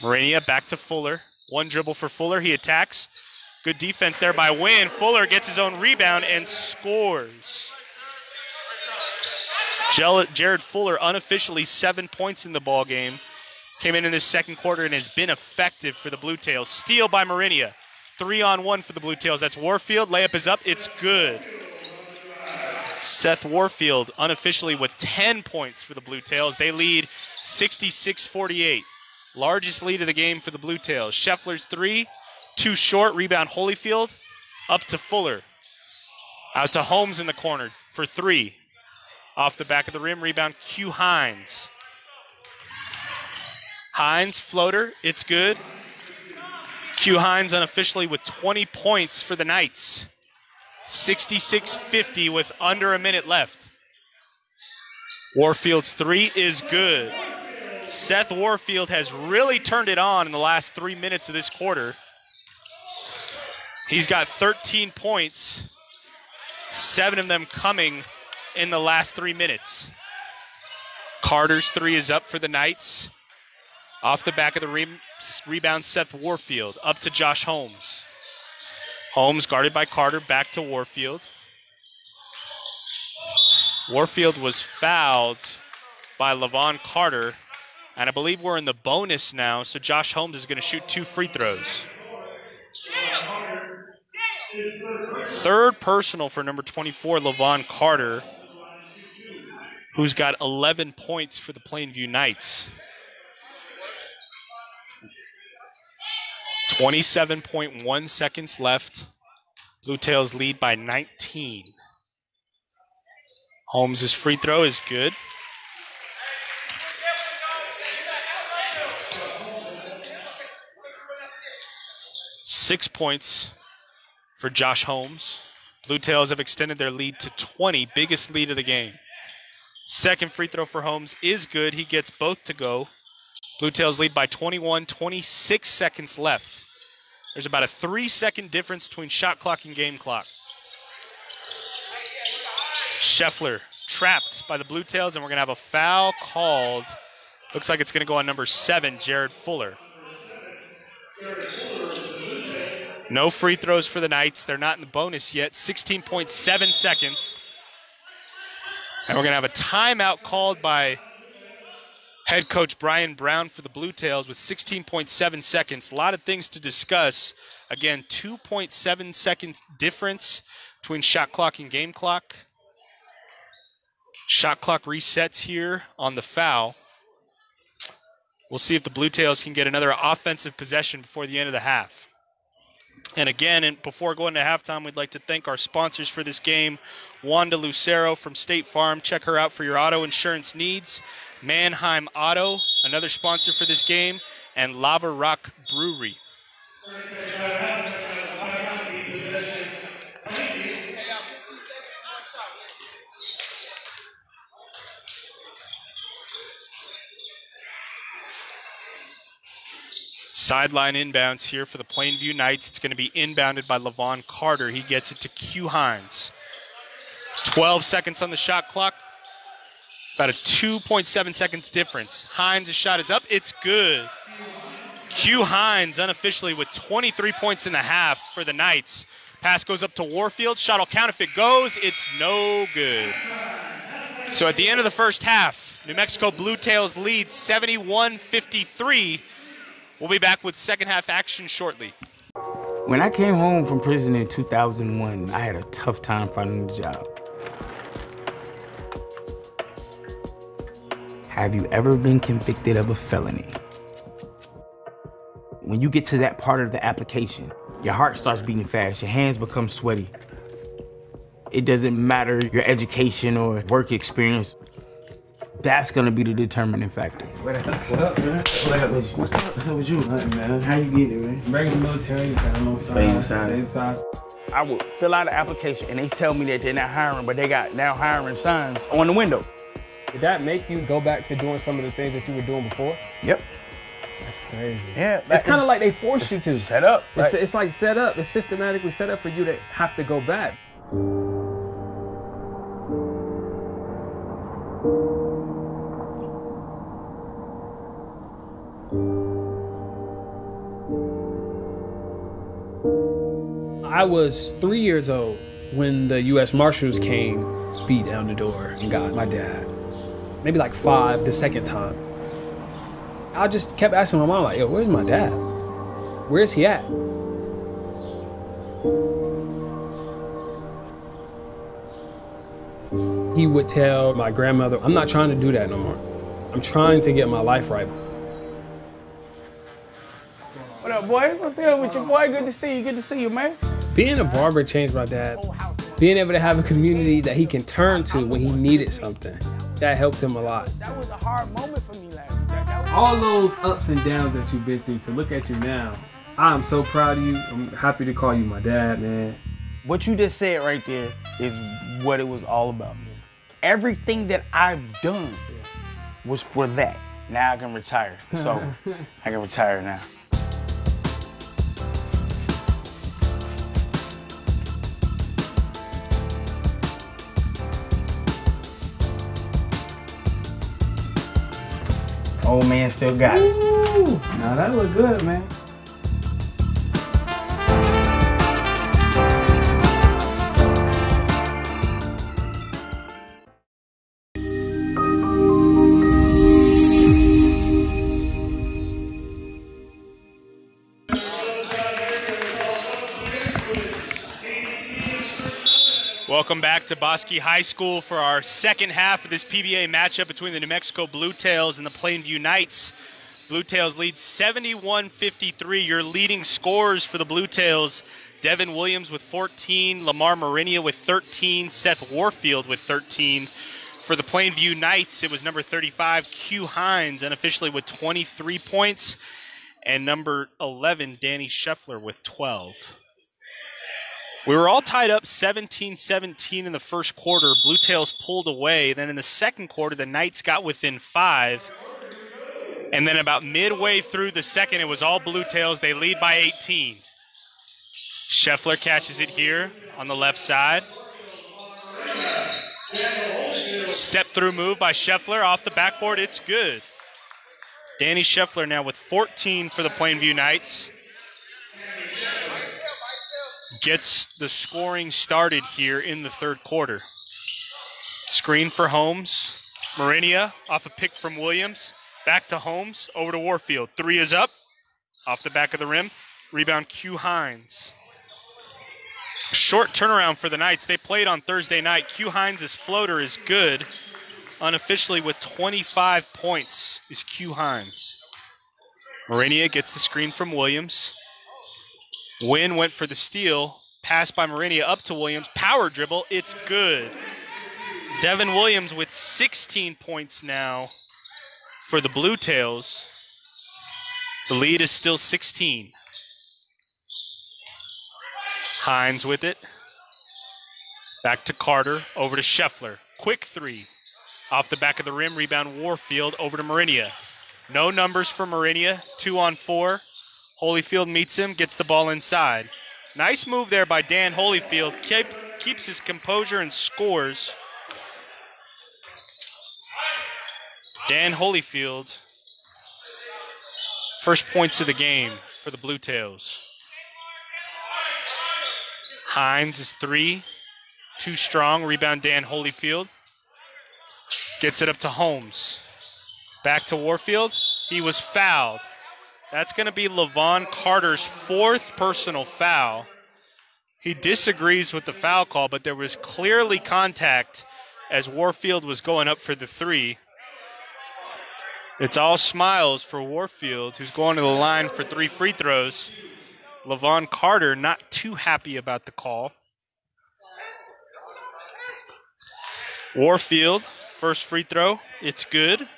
Marinia back to Fuller. One dribble for Fuller. He attacks. Good defense there by Wynn. Fuller gets his own rebound and scores. Jared Fuller unofficially seven points in the ball game. Came in in this second quarter and has been effective for the Blue Tails. Steal by Marinia. Three on one for the Blue Tails. That's Warfield. Layup is up. It's good. Seth Warfield unofficially with 10 points for the Blue Tails. They lead 66 48. Largest lead of the game for the Blue Tails. Scheffler's three, too short. Rebound Holyfield. Up to Fuller. Out to Holmes in the corner for three. Off the back of the rim, rebound Q Hines. Hines, floater, it's good. Q Hines unofficially with 20 points for the Knights. 66 50 with under a minute left. Warfield's three is good. Seth Warfield has really turned it on in the last three minutes of this quarter. He's got 13 points, seven of them coming in the last three minutes. Carter's three is up for the Knights. Off the back of the re- rebound, Seth Warfield up to Josh Holmes. Holmes guarded by Carter, back to Warfield. Warfield was fouled by Levon Carter, and I believe we're in the bonus now, so Josh Holmes is going to shoot two free throws. Third personal for number 24, Levon Carter who's got 11 points for the Plainview Knights. 27.1 seconds left. Blue Tails lead by 19. Holmes' free throw is good. Six points for Josh Holmes. Blue Tails have extended their lead to 20, biggest lead of the game. Second free throw for Holmes is good. He gets both to go. Blue Tails lead by 21, 26 seconds left. There's about a three second difference between shot clock and game clock. Scheffler trapped by the Blue Tails, and we're going to have a foul called. Looks like it's going to go on number seven, Jared Fuller. No free throws for the Knights. They're not in the bonus yet. 16.7 seconds. And we're going to have a timeout called by head coach Brian Brown for the Blue Tails with 16.7 seconds. A lot of things to discuss. Again, 2.7 seconds difference between shot clock and game clock. Shot clock resets here on the foul. We'll see if the Blue Tails can get another offensive possession before the end of the half. And again, and before going to halftime, we'd like to thank our sponsors for this game. Wanda Lucero from State Farm. Check her out for your auto insurance needs. Manheim Auto, another sponsor for this game. and Lava Rock Brewery. Sideline inbounds here for the Plainview Knights. It's going to be inbounded by Levon Carter. He gets it to Q Hines. 12 seconds on the shot clock. About a 2.7 seconds difference. Hines' shot is up. It's good. Q Hines unofficially with 23 points in the half for the Knights. Pass goes up to Warfield. Shot will count if it goes. It's no good. So at the end of the first half, New Mexico Blue Tails leads 71 53. We'll be back with second half action shortly. When I came home from prison in 2001, I had a tough time finding a job. Have you ever been convicted of a felony? When you get to that part of the application, your heart starts beating fast, your hands become sweaty. It doesn't matter your education or work experience. That's gonna be the determining factor. What up, man? What up with you? What's up? What's up with you? Nothing, man. How you get it, man? Regular military, got no Fading size. side. Fading size. I would fill out an application and they tell me that they're not hiring, but they got now hiring signs on the window. Did that make you go back to doing some of the things that you were doing before? Yep. That's crazy. Yeah, It's kind of like they force you to. Set up. It's, it's like set up. It's systematically set up for you to have to go back. I was three years old when the U.S. Marshals came, beat down the door, and got my dad. Maybe like five the second time. I just kept asking my mom, like, yo, where's my dad? Where's he at? He would tell my grandmother, I'm not trying to do that no more. I'm trying to get my life right. What up, boy? What's up with your boy? Good to see you. Good to see you, man. Being a barber changed my dad. Being able to have a community that he can turn to when he needed something, that helped him a lot. That was a hard moment for me last. All those ups and downs that you've been through, to look at you now, I'm so proud of you. I'm happy to call you my dad, man. What you just said right there is what it was all about. Everything that I've done was for that. Now I can retire. So *laughs* I can retire now. Old man still got it. Now that look good, man. Welcome back to Bosque High School for our second half of this PBA matchup between the New Mexico Blue Tails and the Plainview Knights. Blue Tails lead 71-53. Your leading scorers for the Blue Tails, Devin Williams with 14, Lamar Marinia with 13, Seth Warfield with 13. For the Plainview Knights, it was number 35, Q Hines, unofficially with 23 points, and number 11, Danny Scheffler with 12. We were all tied up 17 17 in the first quarter. Blue Tails pulled away. Then in the second quarter, the Knights got within five. And then about midway through the second, it was all Blue Tails. They lead by 18. Scheffler catches it here on the left side. Step through move by Scheffler off the backboard. It's good. Danny Scheffler now with 14 for the Plainview Knights gets the scoring started here in the third quarter. Screen for Holmes. Marinia off a pick from Williams. Back to Holmes. Over to Warfield. Three is up. Off the back of the rim. Rebound Q Hines. Short turnaround for the Knights. They played on Thursday night. Q Hines' floater is good. Unofficially with 25 points is Q Hines. Marinia gets the screen from Williams. Wynn went for the steal. Pass by Marinia up to Williams. Power dribble. It's good. Devin Williams with 16 points now for the Blue Tails. The lead is still 16. Hines with it. Back to Carter, over to Scheffler. Quick three. Off the back of the rim, rebound Warfield over to Marinia. No numbers for Marinia. Two on four. Holyfield meets him, gets the ball inside. Nice move there by Dan Holyfield. Keep, keeps his composure and scores. Dan Holyfield. First points of the game for the Blue Tails. Hines is three. Too strong. Rebound Dan Holyfield. Gets it up to Holmes. Back to Warfield. He was fouled. That's going to be Levon Carter's fourth personal foul. He disagrees with the foul call, but there was clearly contact as Warfield was going up for the three. It's all smiles for Warfield, who's going to the line for three free throws. Levon Carter not too happy about the call. Warfield, first free throw. It's good.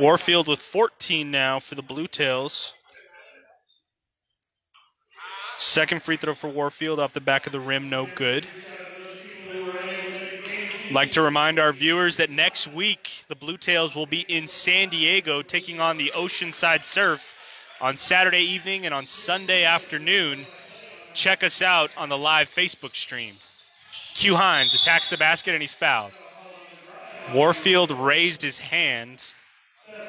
Warfield with 14 now for the Blue Tails. Second free throw for Warfield off the back of the rim, no good. Like to remind our viewers that next week the Blue Tails will be in San Diego taking on the Oceanside Surf on Saturday evening and on Sunday afternoon. Check us out on the live Facebook stream. Q Hines attacks the basket and he's fouled. Warfield raised his hand,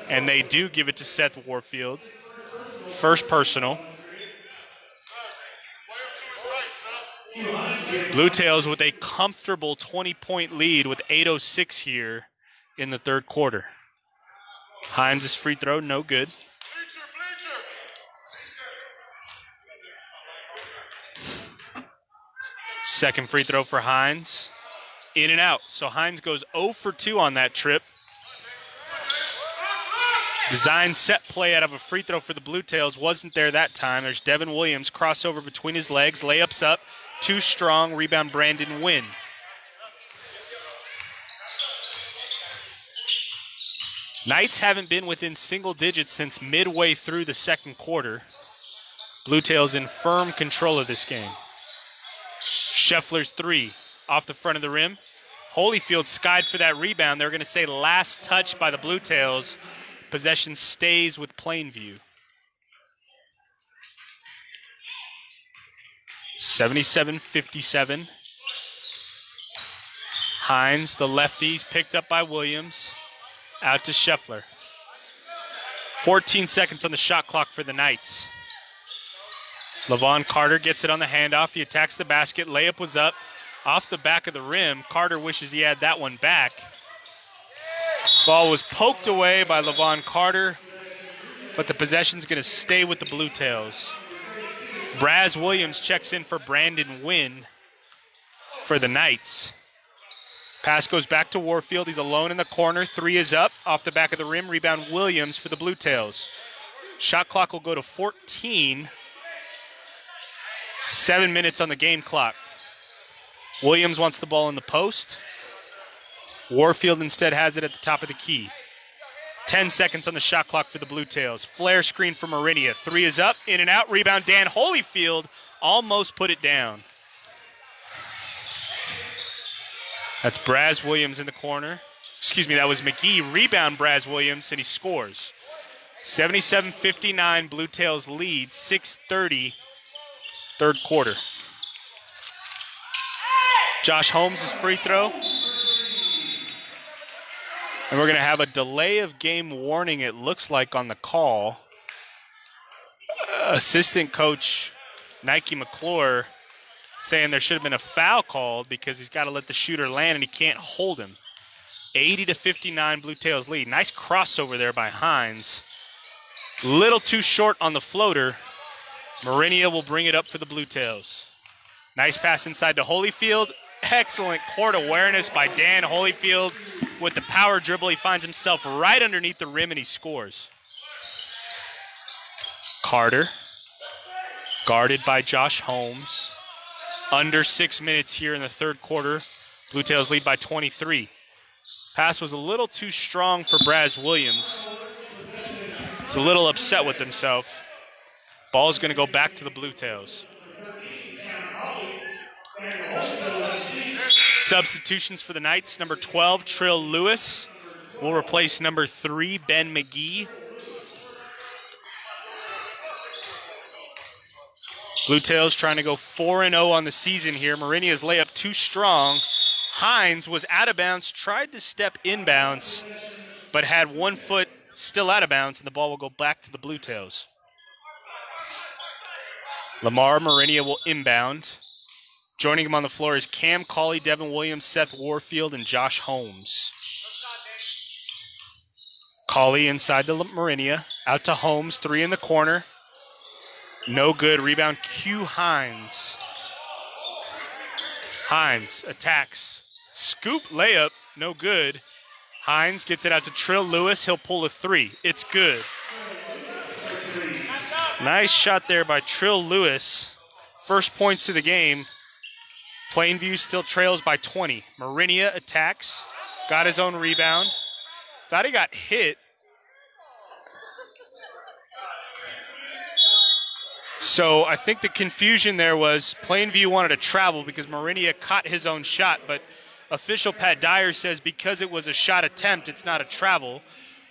and they do give it to Seth Warfield. First personal. Blue Tails with a comfortable 20 point lead with 8.06 here in the third quarter. Hines' free throw, no good. Second free throw for Hines. In and out. So Hines goes 0 for 2 on that trip. Design set play out of a free throw for the Blue Tails wasn't there that time. There's Devin Williams crossover between his legs, layups up, too strong, rebound Brandon Wynn. Knights haven't been within single digits since midway through the second quarter. Blue Tails in firm control of this game. Scheffler's three off the front of the rim. Holyfield skied for that rebound. They're going to say last touch by the Blue Tails. Possession stays with Plainview. 77 57. Hines, the lefties, picked up by Williams. Out to Scheffler. 14 seconds on the shot clock for the Knights. Levon Carter gets it on the handoff. He attacks the basket. Layup was up off the back of the rim. Carter wishes he had that one back. Ball was poked away by Levon Carter, but the possession's going to stay with the Blue Tails. Braz Williams checks in for Brandon Wynn for the Knights. Pass goes back to Warfield. He's alone in the corner. Three is up off the back of the rim. Rebound Williams for the Blue Tails. Shot clock will go to 14. Seven minutes on the game clock. Williams wants the ball in the post. Warfield instead has it at the top of the key. 10 seconds on the shot clock for the Blue Tails. Flare screen for Marinia. Three is up, in and out. Rebound, Dan Holyfield almost put it down. That's Braz Williams in the corner. Excuse me, that was McGee. Rebound, Braz Williams, and he scores. 77 59, Blue Tails lead, 6.30, third quarter. Josh Holmes' free throw. And we're going to have a delay of game warning, it looks like, on the call. Uh, assistant coach Nike McClure saying there should have been a foul called because he's got to let the shooter land and he can't hold him. 80 to 59 Blue Tails lead. Nice crossover there by Hines. Little too short on the floater. Marinia will bring it up for the Blue Tails. Nice pass inside to Holyfield. Excellent court awareness by Dan Holyfield with the power dribble. He finds himself right underneath the rim and he scores. Carter, guarded by Josh Holmes. Under six minutes here in the third quarter. Blue Tails lead by 23. Pass was a little too strong for Braz Williams. He's a little upset with himself. Ball's going to go back to the Blue Tails. Substitutions for the Knights. Number 12, Trill Lewis will replace number 3, Ben McGee. Blue Tails trying to go 4 0 on the season here. Marinia's layup too strong. Hines was out of bounds, tried to step inbounds, but had one foot still out of bounds, and the ball will go back to the Blue Tails. Lamar Marinia will inbound. Joining him on the floor is Cam Cauley, Devin Williams, Seth Warfield, and Josh Holmes. Cauley inside to Marinia. Out to Holmes, three in the corner. No good. Rebound, Q Hines. Hines attacks. Scoop layup, no good. Hines gets it out to Trill Lewis. He'll pull a three. It's good. Nice shot there by Trill Lewis. First points of the game. Plainview still trails by 20. Marinia attacks. Got his own rebound. Thought he got hit. So I think the confusion there was Plainview wanted to travel because Marinia caught his own shot, but official Pat Dyer says because it was a shot attempt, it's not a travel.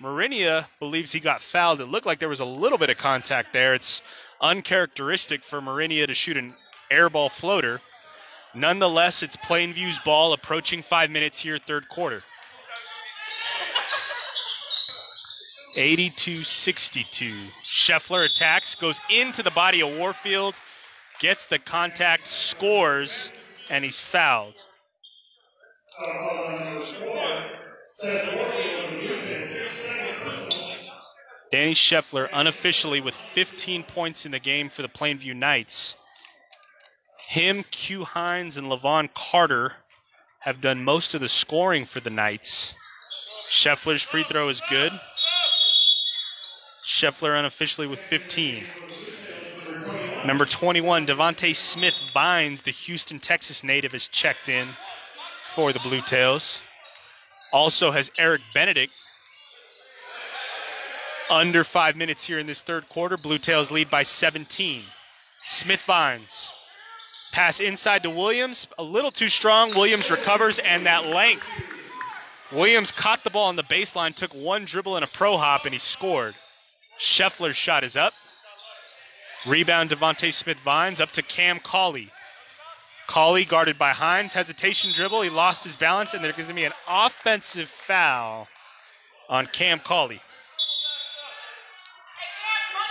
Marinia believes he got fouled. It looked like there was a little bit of contact there. It's uncharacteristic for Marinia to shoot an airball floater. Nonetheless, it's Plainview's ball approaching five minutes here, third quarter. 82 62. Scheffler attacks, goes into the body of Warfield, gets the contact, scores, and he's fouled. Danny Scheffler unofficially with 15 points in the game for the Plainview Knights. Him, Q Hines, and Levon Carter have done most of the scoring for the Knights. Scheffler's free throw is good. Scheffler unofficially with 15. Number 21, Devonte Smith Vines, the Houston, Texas native, has checked in for the Blue Tails. Also has Eric Benedict. Under five minutes here in this third quarter. Blue Tails lead by 17. Smith Vines. Pass inside to Williams. A little too strong. Williams recovers, and that length. Williams caught the ball on the baseline, took one dribble and a pro hop, and he scored. Scheffler's shot is up. Rebound Devonte Smith Vines up to Cam Cauley. Cauley guarded by Hines. Hesitation dribble. He lost his balance, and there's going to be an offensive foul on Cam Cauley.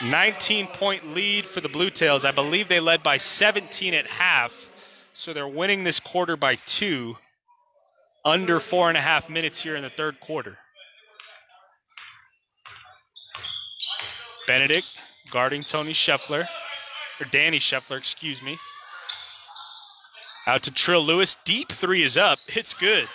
19 point lead for the Blue Tails. I believe they led by 17 at half, so they're winning this quarter by two. Under four and a half minutes here in the third quarter. Benedict guarding Tony Scheffler, or Danny Scheffler, excuse me. Out to Trill Lewis. Deep three is up. It's good.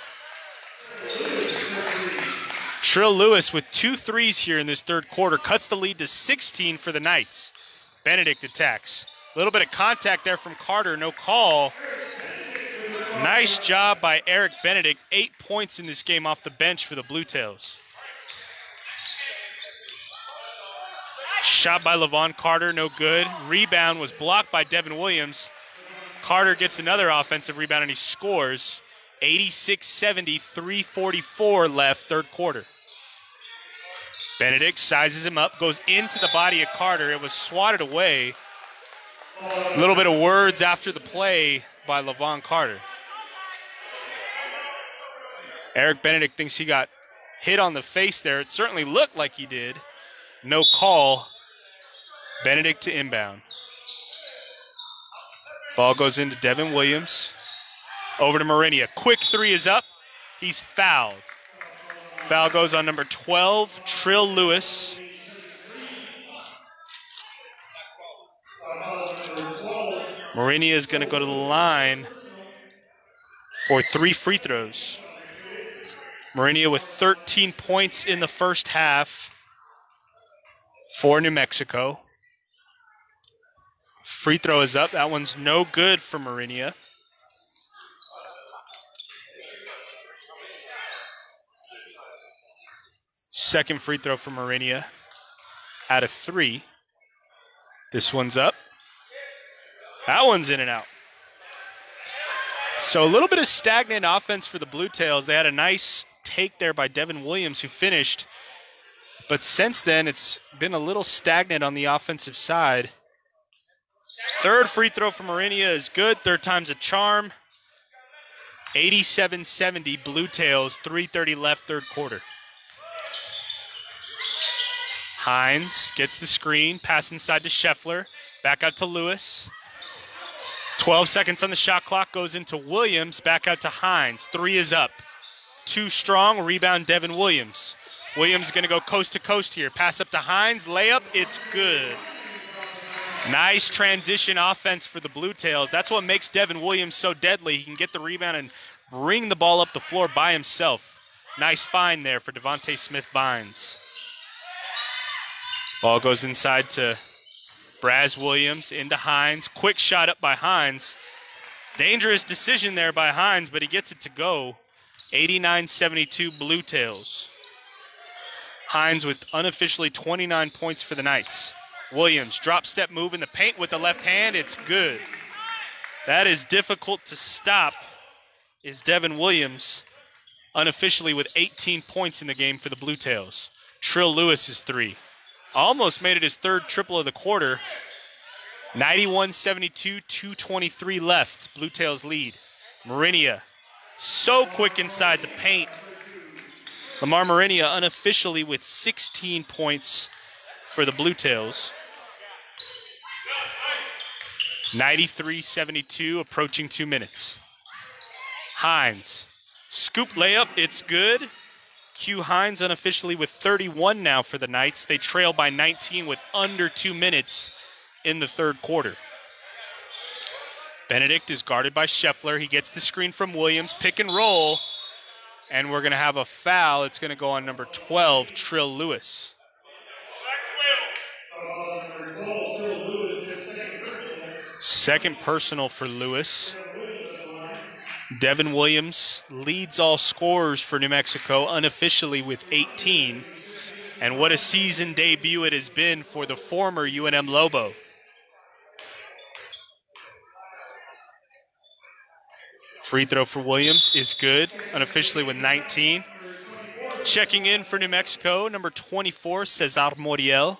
Trill Lewis with two threes here in this third quarter cuts the lead to 16 for the Knights. Benedict attacks. A little bit of contact there from Carter. No call. Nice job by Eric Benedict. Eight points in this game off the bench for the Blue Tails. Shot by Levon Carter, no good. Rebound was blocked by Devin Williams. Carter gets another offensive rebound and he scores. 86 70, 344 left, third quarter. Benedict sizes him up, goes into the body of Carter. It was swatted away. A little bit of words after the play by Levon Carter. Eric Benedict thinks he got hit on the face there. It certainly looked like he did. No call. Benedict to inbound. Ball goes into Devin Williams. Over to Marinia. Quick three is up. He's fouled. Foul goes on number 12, Trill Lewis. Marinia is going to go to the line for three free throws. Marinia with 13 points in the first half for New Mexico. Free throw is up. That one's no good for Marinia. Second free throw for Marinia. out of three. This one's up. That one's in and out. So a little bit of stagnant offense for the Blue Tails. They had a nice take there by Devin Williams, who finished. But since then, it's been a little stagnant on the offensive side. Third free throw from Marinia is good. Third time's a charm. 87 70, Blue Tails, 3.30 left, third quarter. Hines gets the screen, pass inside to Scheffler, back out to Lewis. 12 seconds on the shot clock goes into Williams, back out to Hines. Three is up. Too strong, rebound Devin Williams. Williams is going to go coast to coast here. Pass up to Hines, layup, it's good. Nice transition offense for the Blue Tails. That's what makes Devin Williams so deadly. He can get the rebound and bring the ball up the floor by himself. Nice find there for Devonte Smith Vines. Ball goes inside to Braz Williams into Hines. Quick shot up by Hines. Dangerous decision there by Hines, but he gets it to go. 89 72 Blue Tails. Hines with unofficially 29 points for the Knights. Williams, drop step move in the paint with the left hand. It's good. That is difficult to stop, is Devin Williams, unofficially with 18 points in the game for the Blue Tails. Trill Lewis is three. Almost made it his third triple of the quarter. 91 72, 223 left. Blue Tails lead. Marinia, so quick inside the paint. Lamar Marinia unofficially with 16 points for the Blue Tails. 93 72, approaching two minutes. Hines, scoop layup, it's good. Q Hines unofficially with 31 now for the Knights. They trail by 19 with under two minutes in the third quarter. Benedict is guarded by Scheffler. He gets the screen from Williams, pick and roll, and we're going to have a foul. It's going to go on number 12, Trill Lewis. Second personal for Lewis. Devin Williams leads all scorers for New Mexico unofficially with 18. And what a season debut it has been for the former UNM Lobo. Free throw for Williams is good, unofficially with 19. Checking in for New Mexico, number 24, Cesar Moriel.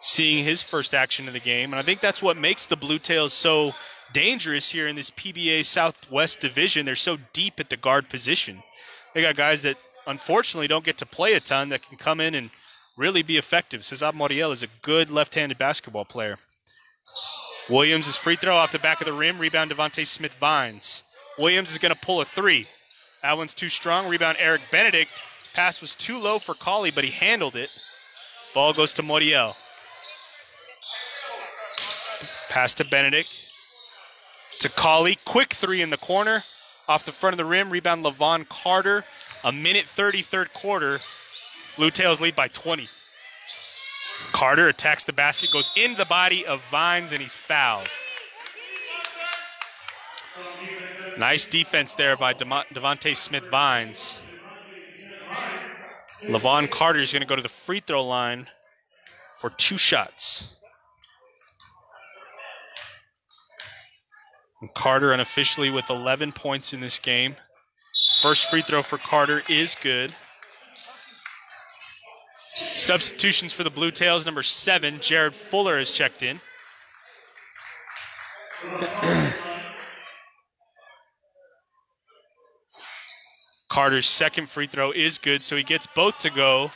Seeing his first action of the game. And I think that's what makes the Blue Tails so dangerous here in this PBA Southwest division. They're so deep at the guard position. They got guys that unfortunately don't get to play a ton that can come in and really be effective. Cesar Moriel is a good left handed basketball player. Williams is free throw off the back of the rim. Rebound Devonte Smith Vines. Williams is going to pull a three. That one's too strong. Rebound Eric Benedict. Pass was too low for Colley, but he handled it. Ball goes to Moriel. Pass to Benedict. To Colley. Quick three in the corner. Off the front of the rim. Rebound Levon Carter. A minute 30 third quarter. Blue Tails lead by 20. Carter attacks the basket, goes into the body of Vines, and he's fouled. Nice defense there by Devonte Smith Vines. Levon Carter is going to go to the free throw line for two shots. Carter unofficially with 11 points in this game. First free throw for Carter is good. Substitutions for the Blue Tails, number seven, Jared Fuller has checked in. *clears throat* Carter's second free throw is good, so he gets both to go.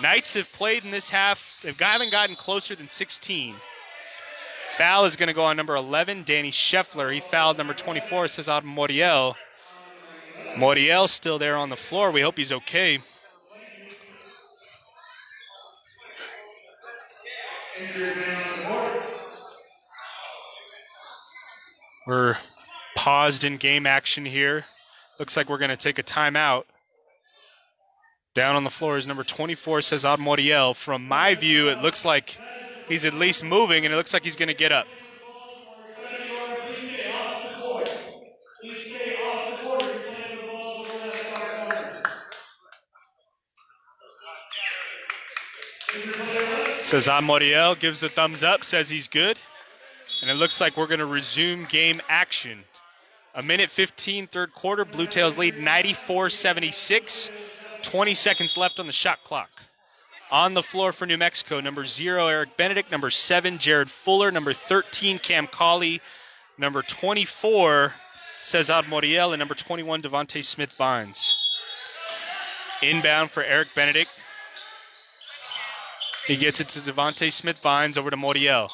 Knights have played in this half. They haven't gotten closer than 16. Foul is going to go on number 11, Danny Scheffler. He fouled number 24, Cesar Moriel. Moriel still there on the floor. We hope he's okay. We're paused in game action here. Looks like we're going to take a timeout. Down on the floor is number 24, Cesar Moriel. From my view, it looks like he's at least moving, and it looks like he's going to get up. Cesar Moriel gives the thumbs up, says he's good. And it looks like we're going to resume game action. A minute 15, third quarter. Blue Tails lead 94 76. 20 seconds left on the shot clock. On the floor for New Mexico, number zero, Eric Benedict. Number seven, Jared Fuller. Number 13, Cam Colley. Number 24, Cesar Moriel. And number 21, Devonte Smith Vines. Inbound for Eric Benedict. He gets it to Devonte Smith Vines over to Moriel.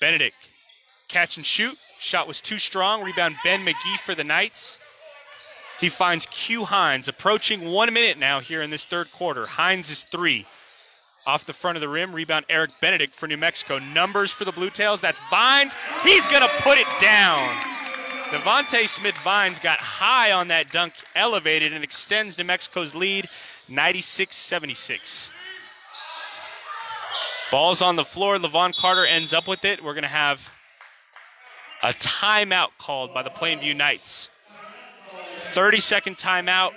Benedict, catch and shoot. Shot was too strong. Rebound Ben McGee for the Knights. He finds Q Hines approaching one minute now here in this third quarter. Hines is three. Off the front of the rim, rebound Eric Benedict for New Mexico. Numbers for the Blue Tails. That's Vines. He's going to put it down. Devonte Smith Vines got high on that dunk, elevated, and extends New Mexico's lead 96 76. Ball's on the floor. Levon Carter ends up with it. We're going to have a timeout called by the Plainview Knights. 30 second timeout,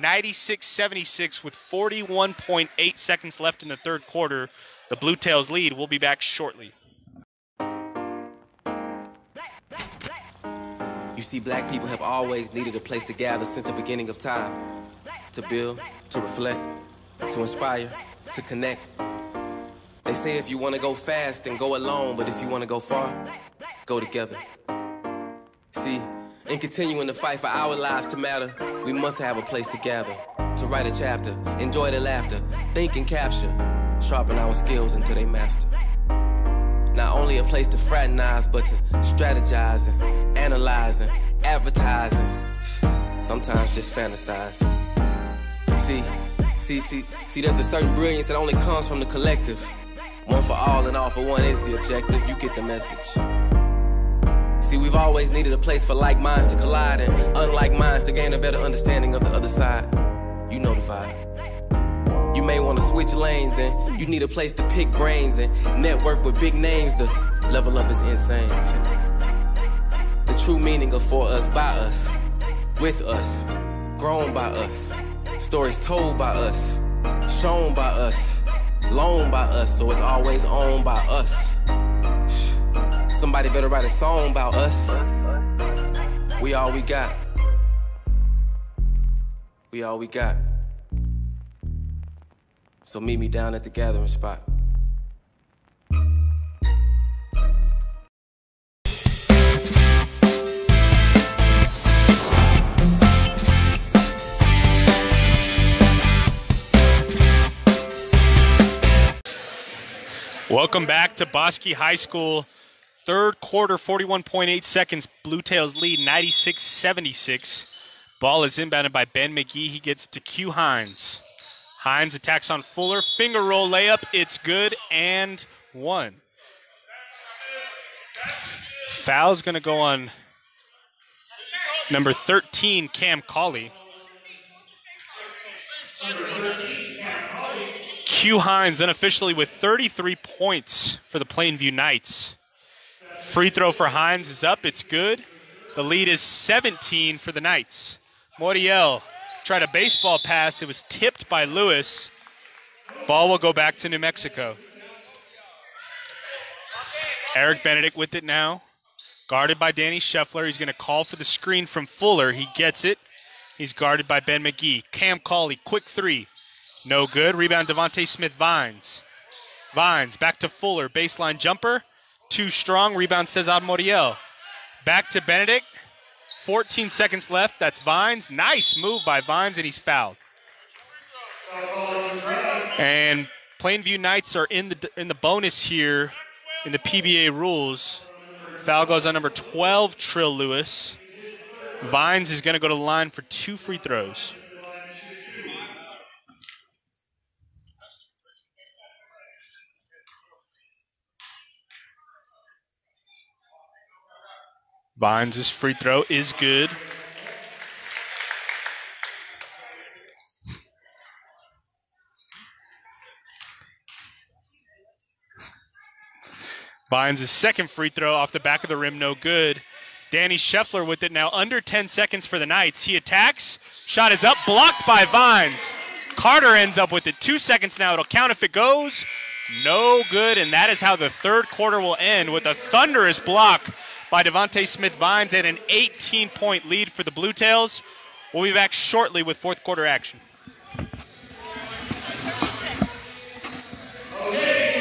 96 76 with 41.8 seconds left in the third quarter. The Blue Tails lead. We'll be back shortly. You see, black people have always needed a place to gather since the beginning of time. To build, to reflect, to inspire, to connect. They say if you want to go fast, then go alone, but if you want to go far, go together. See, in continuing to fight for our lives to matter, we must have a place to gather, to write a chapter, enjoy the laughter, think and capture, sharpen our skills until they master. Not only a place to fraternize, but to strategize and analyze and advertise and sometimes just fantasize. See, see, see, see, there's a certain brilliance that only comes from the collective. One for all and all for one is the objective. You get the message. See, we've always needed a place for like minds to collide and unlike minds to gain a better understanding of the other side. You know the vibe. You may want to switch lanes and you need a place to pick brains and network with big names. The level up is insane. The true meaning of for us, by us, with us, grown by us, stories told by us, shown by us, loaned by us, so it's always owned by us. Somebody better write a song about us. We all we got. We all we got. So meet me down at the gathering spot. Welcome back to Bosque High School. Third quarter, 41.8 seconds. Blue Tails lead 96 76. Ball is inbounded by Ben McGee. He gets it to Q Hines. Hines attacks on Fuller. Finger roll layup. It's good and one. Foul's going to go on number 13, Cam Colley. Q Hines unofficially with 33 points for the Plainview Knights. Free throw for Hines is up. It's good. The lead is 17 for the Knights. Moriel tried a baseball pass. It was tipped by Lewis. Ball will go back to New Mexico. Eric Benedict with it now. Guarded by Danny Scheffler. He's going to call for the screen from Fuller. He gets it. He's guarded by Ben McGee. Cam Colley, quick three. No good. Rebound Devonte Smith Vines. Vines back to Fuller. Baseline jumper. Too strong. Rebound Cesar Moriel. Back to Benedict. 14 seconds left. That's Vines. Nice move by Vines, and he's fouled. And Plainview Knights are in the in the bonus here in the PBA rules. Foul goes on number 12, Trill Lewis. Vines is going to go to the line for two free throws. Vines' free throw is good. Vines' second free throw off the back of the rim, no good. Danny Scheffler with it now under 10 seconds for the Knights. He attacks. Shot is up, blocked by Vines. Carter ends up with it. Two seconds now. It'll count if it goes. No good, and that is how the third quarter will end with a thunderous block by Devonte Smith Vines and an 18 point lead for the Blue Tails. We'll be back shortly with fourth quarter action. We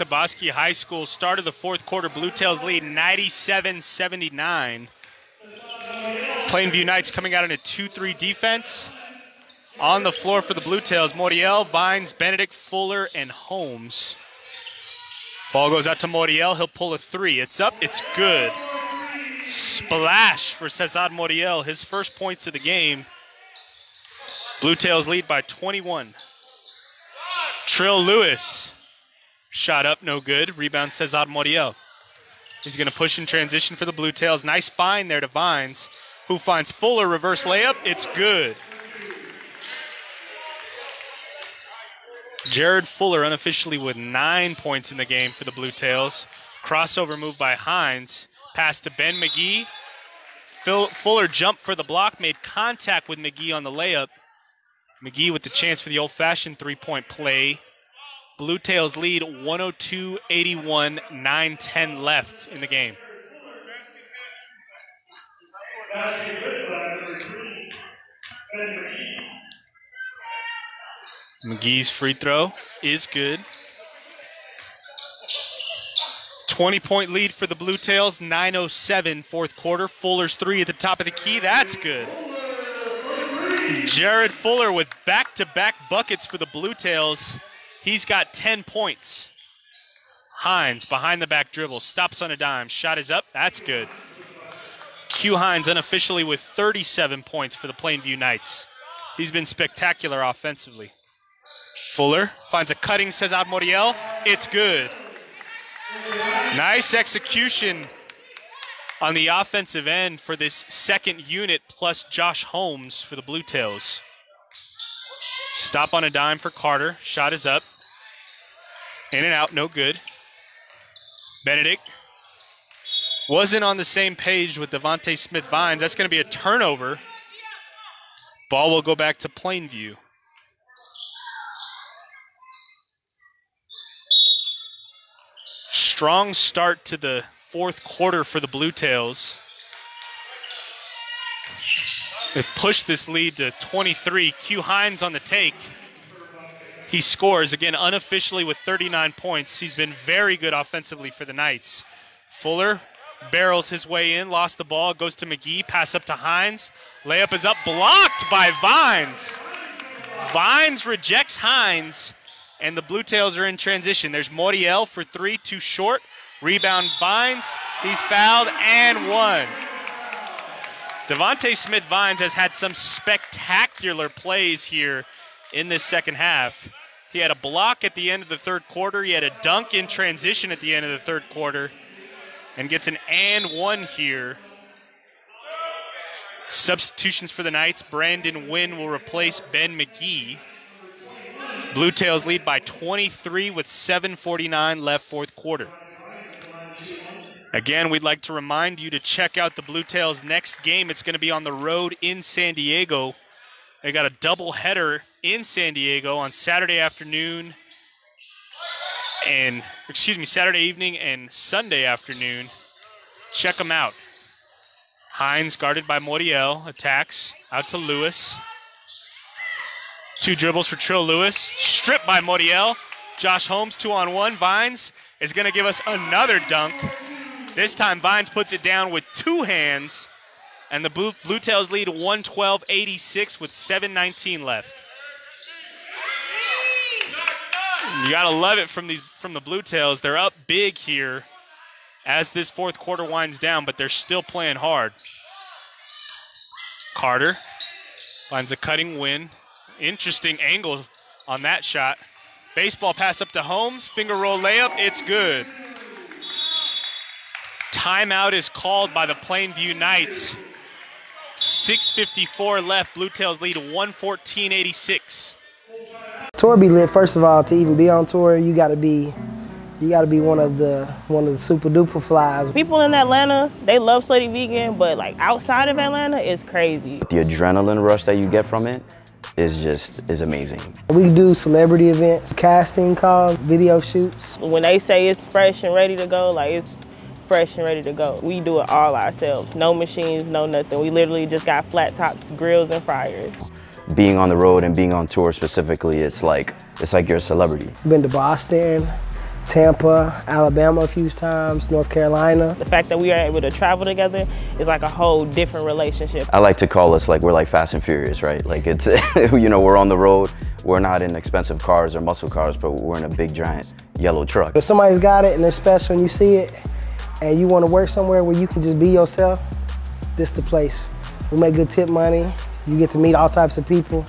Welcome back to Bosque High School. Start of the fourth quarter, Blue Tails lead 97 79. Plainview Knights coming out in a 2 3 defense. On the floor for the Blue Tails, Moriel, Vines, Benedict, Fuller, and Holmes. Ball goes out to Moriel. He'll pull a three. It's up. It's good. Splash for Cesar Moriel. His first points of the game. Blue Tails lead by 21. Trill Lewis. Shot up, no good. Rebound Cesar Moriel. He's going to push in transition for the Blue Tails. Nice find there to Vines, who finds Fuller reverse layup. It's good. Jared Fuller unofficially with nine points in the game for the Blue Tails. Crossover move by Hines. Pass to Ben McGee. Phil, Fuller jumped for the block, made contact with McGee on the layup. McGee with the chance for the old fashioned three point play. Blue Tails lead 102 81, 9 10 left in the game. McGee's free throw is good. 20 point lead for the Blue Tails, 907 fourth quarter. Fuller's three at the top of the key. That's good. Jared Fuller with back to back buckets for the Blue Tails. He's got 10 points. Hines behind the back dribble, stops on a dime. Shot is up. That's good. Q Hines unofficially with 37 points for the Plainview Knights. He's been spectacular offensively. Fuller finds a cutting Cesar Moriel. It's good. Nice execution on the offensive end for this second unit plus Josh Holmes for the Blue Tails. Stop on a dime for Carter. Shot is up. In and out, no good. Benedict wasn't on the same page with Devonte Smith Vines. That's going to be a turnover. Ball will go back to Plainview. Strong start to the fourth quarter for the Blue Tails. They've pushed this lead to 23. Q Hines on the take. He scores again unofficially with 39 points. He's been very good offensively for the Knights. Fuller barrels his way in, lost the ball, goes to McGee, pass up to Hines. Layup is up, blocked by Vines. Vines rejects Hines, and the Blue Tails are in transition. There's Moriel for three, too short. Rebound Vines. He's fouled and one. Devonte Smith Vines has had some spectacular plays here in this second half. He had a block at the end of the third quarter. He had a dunk in transition at the end of the third quarter and gets an and one here. Substitutions for the Knights. Brandon Wynn will replace Ben McGee. Blue Tails lead by 23 with 7.49 left fourth quarter. Again, we'd like to remind you to check out the Blue Tails next game. It's going to be on the road in San Diego. They got a double header in San Diego on Saturday afternoon and excuse me, Saturday evening and Sunday afternoon. Check them out. Hines guarded by Moriel. Attacks out to Lewis. Two dribbles for Trill Lewis. Stripped by Moriel. Josh Holmes, two on one. Vines is going to give us another dunk. This time, Vines puts it down with two hands, and the Blue, Blue Tails lead 112 86 with 7.19 left. You got to love it from, these, from the Blue Tails. They're up big here as this fourth quarter winds down, but they're still playing hard. Carter finds a cutting Wynn. Interesting angle on that shot. Baseball pass up to Holmes. Finger roll layup. It's good. Timeout is called by the Plainview Knights. 6.54 left. Blue Tails lead 114 86. Tour be lit. First of all, to even be on tour, you got to be you got to be one of the one of the super duper flies. People in Atlanta, they love Slutty Vegan, but like outside of Atlanta, it's crazy. The adrenaline rush that you get from it is just is amazing. We do celebrity events, casting calls, video shoots. When they say it's fresh and ready to go, like it's fresh and ready to go. We do it all ourselves. No machines, no nothing. We literally just got flat tops, grills, and fryers. Being on the road and being on tour specifically, it's like it's like you're a celebrity. Been to Boston, Tampa, Alabama a few times, North Carolina. The fact that we are able to travel together is like a whole different relationship. I like to call us like we're like Fast and Furious, right? Like it's, *laughs* you know, we're on the road. We're not in expensive cars or muscle cars, but we're in a big giant yellow truck. If somebody's got it and they're special and you see it, and you want to work somewhere where you can just be yourself, this the place. We make good tip money. You get to meet all types of people,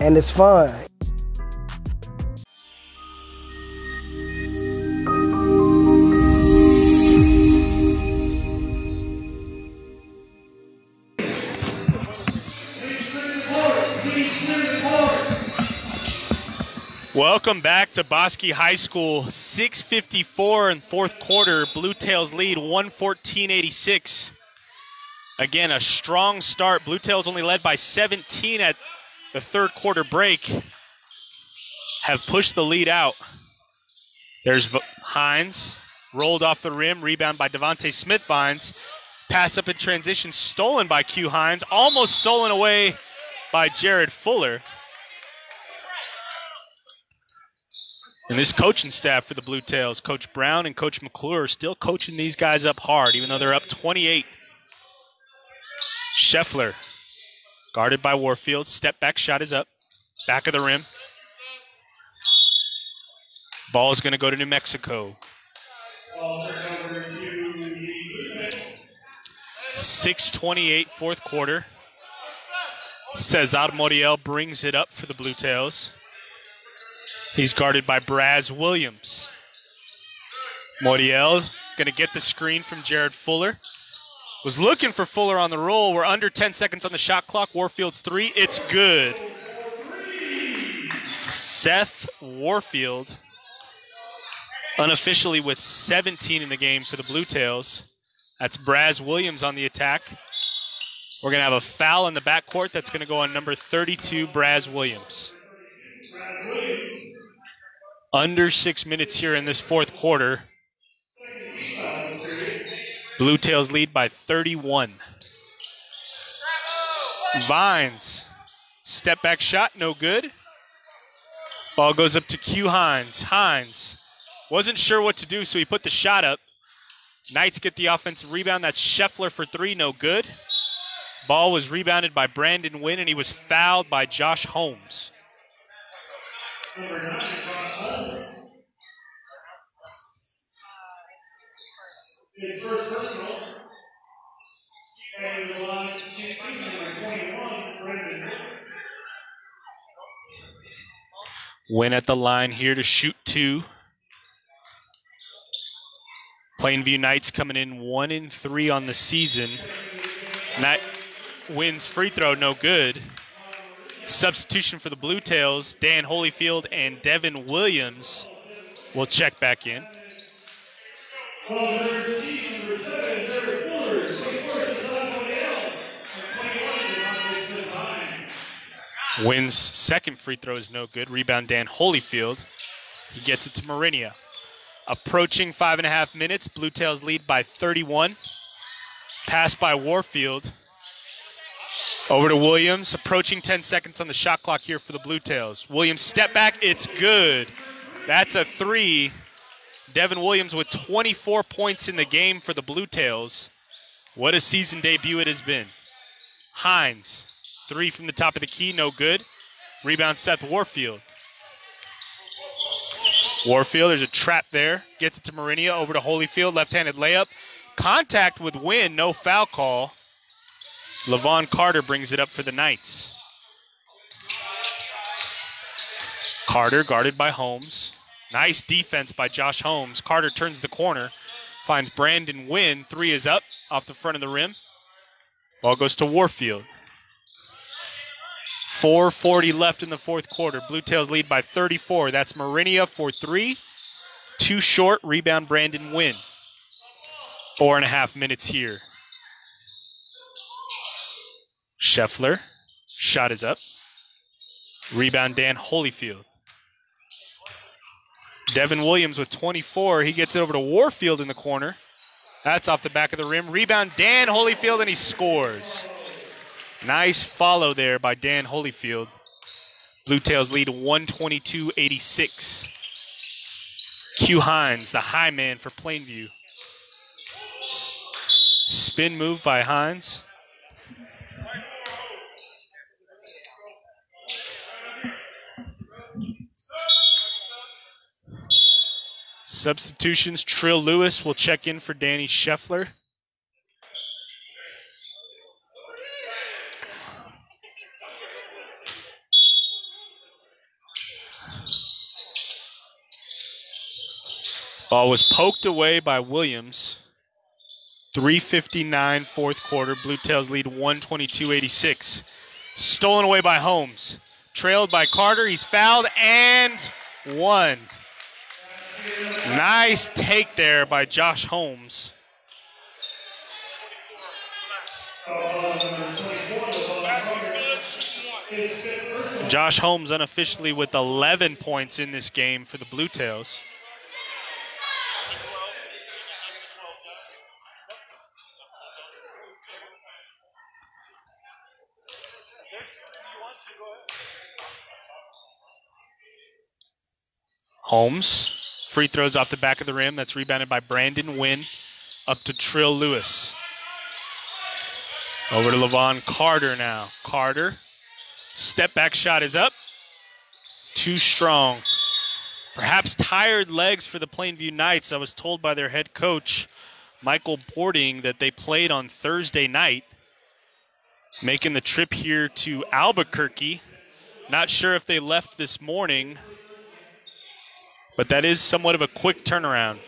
and it's fun. Welcome back to Bosque High School. 6.54 in fourth quarter. Blue Tails lead 114-86. Again, a strong start. Blue Tails only led by 17 at the third quarter break. Have pushed the lead out. There's v- Hines. Rolled off the rim. Rebound by Devonte Smith Vines. Pass up in transition. Stolen by Q Hines. Almost stolen away by Jared Fuller. And this coaching staff for the Blue Tails, Coach Brown and Coach McClure, are still coaching these guys up hard, even though they're up 28. Scheffler, guarded by Warfield. Step back shot is up. Back of the rim. Ball is going to go to New Mexico. Six twenty-eight, fourth quarter. Cesar Moriel brings it up for the Blue Tails. He's guarded by Braz Williams. Moriel going to get the screen from Jared Fuller. Was looking for Fuller on the roll. We're under 10 seconds on the shot clock. Warfield's three. It's good. Seth Warfield, unofficially with 17 in the game for the Blue Tails. That's Braz Williams on the attack. We're going to have a foul in the backcourt that's going to go on number 32, Braz Williams. Under six minutes here in this fourth quarter. Blue Tails lead by 31. Vines. Step back shot, no good. Ball goes up to Q Hines. Hines wasn't sure what to do, so he put the shot up. Knights get the offensive rebound. That's Scheffler for three, no good. Ball was rebounded by Brandon Wynn, and he was fouled by Josh Holmes. His first personal. And the line, team number 21, Brandon Wynn at the line here to shoot two. Plainview Knights coming in one in three on the season. Knight wins free throw, no good. Substitution for the Blue Tails, Dan Holyfield and Devin Williams will check back in. Well, number seven, seven, Jared 24 Cesar Moriel, and 21 Devonte Wins second free throw is no good. Rebound Dan Holyfield. He gets it to Marinia. Approaching five and a half minutes. Blue Tails lead by 31. Pass by Warfield. Over to Williams, approaching 10 seconds on the shot clock here for the Blue Tails. Williams step back, it's good. That's a three. Devin Williams with 24 points in the game for the Blue Tails. What a season debut it has been. Hines, three from the top of the key, no good. Rebound Seth Warfield. Warfield, there's a trap there. Gets it to Marinia, over to Holyfield, left-handed layup. Contact with Wynn, no foul call. Levon Carter brings it up for the Knights. Carter guarded by Holmes. Nice defense by Josh Holmes. Carter turns the corner, finds Brandon Wynn. Three is up off the front of the rim. Ball goes to Warfield. 4.40 left in the fourth quarter. Blue Tails lead by 34. That's Marinia for three. Too short. Rebound Brandon Wynn. Four and a half minutes here. Scheffler. Shot is up. Rebound Dan Holyfield. Devin Williams with 24. He gets it over to Warfield in the corner. That's off the back of the rim. Rebound Dan Holyfield, and he scores. Nice follow there by Dan Holyfield. Blue Tails lead 122 86. Q Hines, the high man for Plainview. Spin move by Hines. Substitutions, Trill Lewis will check in for Danny Scheffler. Ball was poked away by Williams. 359 fourth quarter. Blue Tails lead 122-86. Stolen away by Holmes. Trailed by Carter. He's fouled and one. Nice take there by Josh Holmes. Josh Holmes unofficially with 11 points in this game for the Blue Tails. Holmes, free throws off the back of the rim. That's rebounded by Brandon Wynn up to Trill Lewis. Over to Levon Carter now. Carter, step back shot is up. Too strong. Perhaps tired legs for the Plainview Knights. I was told by their head coach, Michael Boarding, that they played on Thursday night, making the trip here to Albuquerque. Not sure if they left this morning, but that is somewhat of a quick turnaround.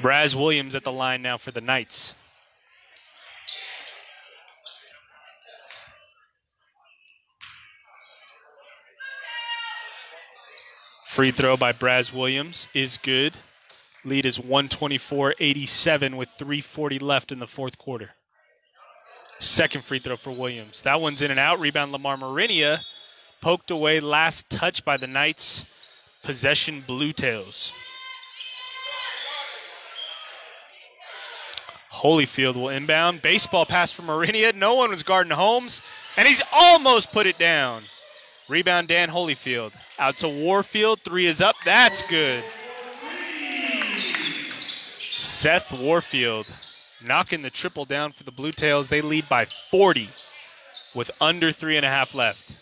Braz Williams at the line now for the Knights. Free throw by Braz Williams is good. Lead is 124 87 with 340 left in the fourth quarter. Second free throw for Williams. That one's in and out. Rebound Lamar Marinia. Poked away. Last touch by the Knights. Possession Blue Tails. Holyfield will inbound. Baseball pass from Marinia. No one was guarding Holmes, and he's almost put it down. Rebound Dan Holyfield. Out to Warfield. Three is up. That's good. Seth Warfield knocking the triple down for the Blue Tails. They lead by 40 with under three and a half left.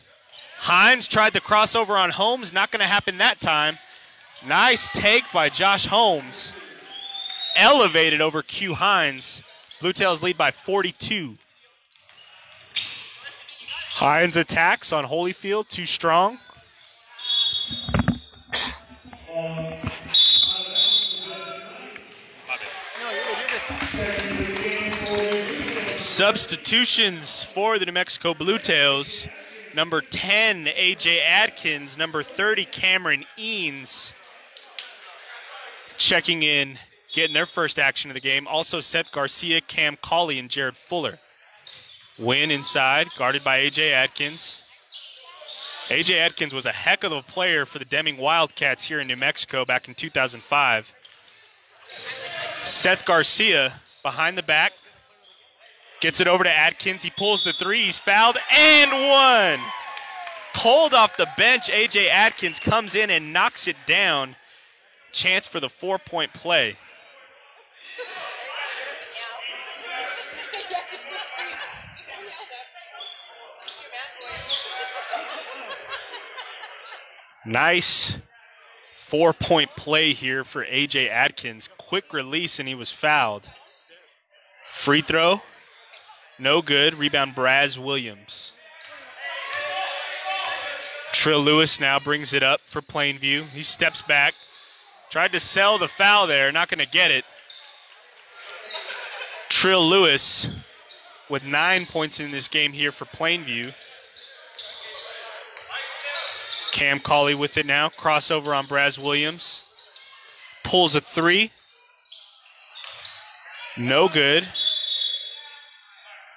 Hines tried the crossover on Holmes. Not going to happen that time. Nice take by Josh Holmes. Elevated over Q Hines. Blue Tails lead by 42. Hines attacks on Holyfield, too strong. Substitutions for the New Mexico Blue Tails. Number 10, AJ Adkins. Number 30, Cameron Eanes. Checking in, getting their first action of the game. Also, Seth Garcia, Cam Colley, and Jared Fuller. Wynn inside, guarded by AJ Adkins. AJ Adkins was a heck of a player for the Deming Wildcats here in New Mexico back in 2005. Seth Garcia behind the back, Gets it over to Atkins. He pulls the three. He's fouled and one. Cold off the bench. AJ Atkins comes in and knocks it down. Chance for the four point play. Nice four point play here for AJ Atkins. Quick release, and he was fouled. Free throw, no good. Rebound, Braz Williams. Trill Lewis now brings it up for Plainview. He steps back, tried to sell the foul there, not going to get it. Trill Lewis with nine points in this game here for Plainview. Cam Colley with it now. Crossover on Braz Williams. Pulls a three. No good.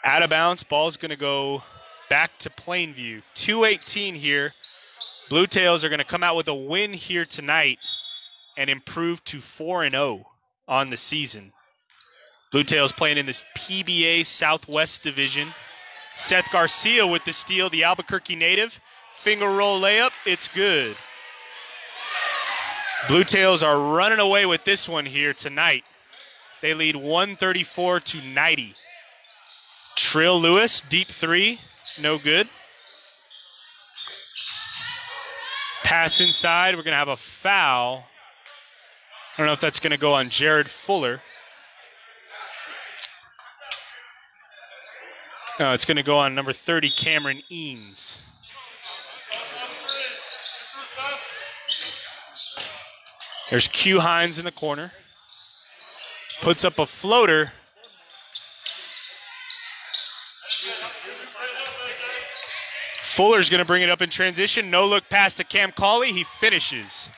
Out of bounds. Ball's going to go back to Plainview. 218 here. Blue Tails are going to come out with a win here tonight and improve to 4 and 0 on the season. Blue Tails playing in this PBA Southwest Division. Seth Garcia with the steal, the Albuquerque native. Finger roll layup, it's good. Blue Tails are running away with this one here tonight. They lead 134 to 90. Trill Lewis, deep three, no good. Pass inside, we're going to have a foul. I don't know if that's going to go on Jared Fuller. No, it's going to go on number 30, Cameron Eanes. There's Q Hines in the corner. Puts up a floater. Fuller's going to bring it up in transition. No look pass to Cam Colley. He finishes.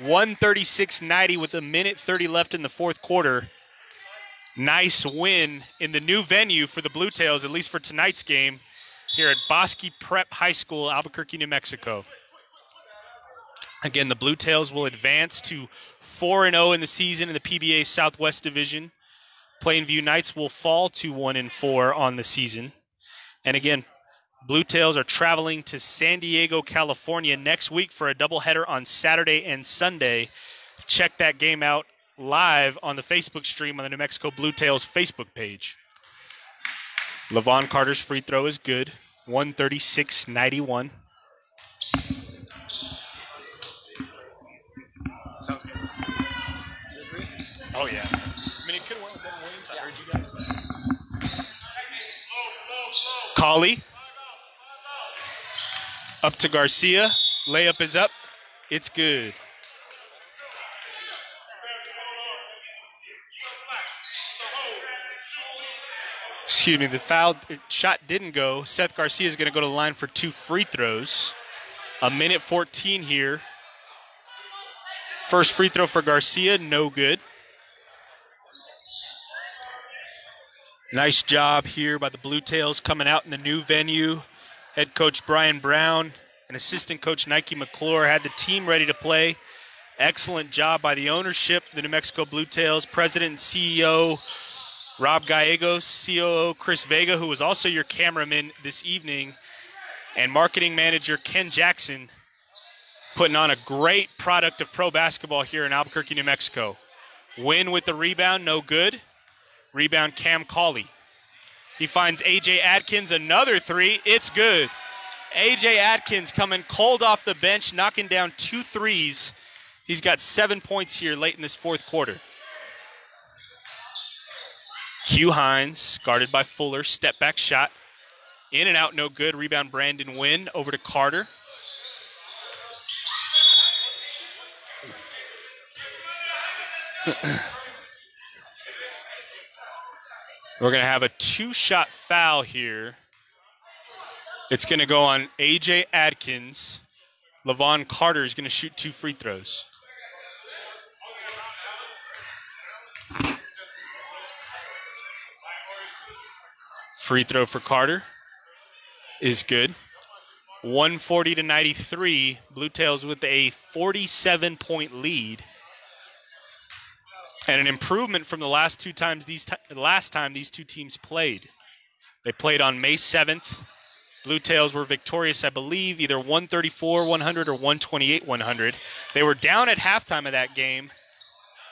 136.90 with a minute 30 left in the fourth quarter. Nice win in the new venue for the Blue Tails, at least for tonight's game, here at Bosque Prep High School, Albuquerque, New Mexico. Again, the Blue Tails will advance to 4 0 in the season in the PBA Southwest Division. Plainview Knights will fall to 1 and 4 on the season. And again, Blue Tails are traveling to San Diego, California next week for a doubleheader on Saturday and Sunday. Check that game out live on the Facebook stream on the New Mexico Blue Tails Facebook page. Levon Carter's free throw is good. 136 91. Sounds good. Oh, yeah. I mean, it could have went with Devin Williams. I heard you guys. Colley. Up to Garcia. Layup is up. It's good. Excuse me, the foul uh, shot didn't go. Seth Garcia is going to go to the line for two free throws. A minute 14 here. First free throw for Garcia, no good. Nice job here by the Blue Tails coming out in the new venue. Head coach Brian Brown and assistant coach Nike McClure had the team ready to play. Excellent job by the ownership, the New Mexico Blue Tails, president and CEO Rob Gallegos, COO Chris Vega, who was also your cameraman this evening, and marketing manager Ken Jackson, putting on a great product of pro basketball here in Albuquerque, New Mexico. Wynn with the rebound, no good. Rebound, Cam Colley. He finds AJ Atkins, another three. It's good. AJ Atkins coming cold off the bench, knocking down two threes. He's got seven points here late in this fourth quarter. Q Hines, guarded by Fuller, step back shot. In and out, no good. Rebound, Brandon Wynn over to Carter. *clears throat* We're going to have a two shot foul here. It's going to go on AJ Adkins. Levon Carter is going to shoot two free throws. Free throw for Carter is good. 140 to 93. Blue Tails with a 47 point lead. And an improvement from the last two times these last time these two teams played. They played on May 7th. Blue Tails were victorious, I believe, either 134 100 or 128 100. They were down at halftime of that game.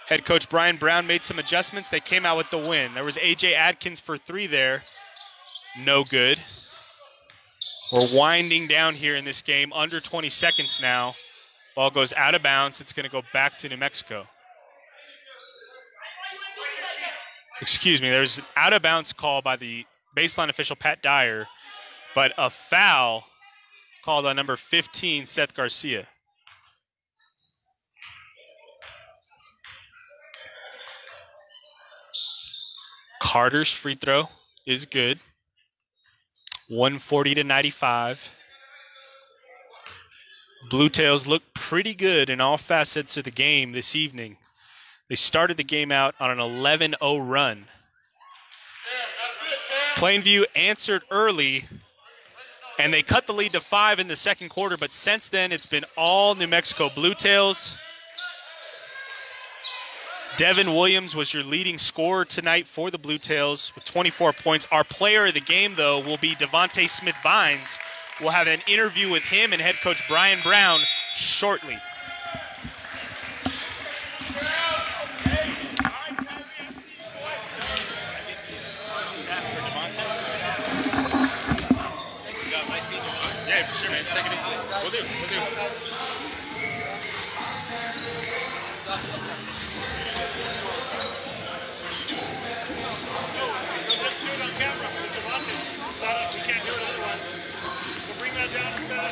Head coach Brian Brown made some adjustments. They came out with the win. There was AJ Adkins for three there. No good. We're winding down here in this game, under 20 seconds now. Ball goes out of bounds. It's going to go back to New Mexico. Excuse me, there's an out of bounds call by the baseline official, Pat Dyer, but a foul called on number 15, Seth Garcia. Carter's free throw is good. 140 to 95. Blue Tails look pretty good in all facets of the game this evening. They started the game out on an 11 0 run. Plainview answered early, and they cut the lead to five in the second quarter, but since then it's been all New Mexico Blue Tails. Devin Williams was your leading scorer tonight for the Blue Tails with 24 points. Our player of the game, though, will be Devonte Smith Vines. We'll have an interview with him and head coach Brian Brown shortly. take it easy. We'll do. We'll do. Bring that down and set up.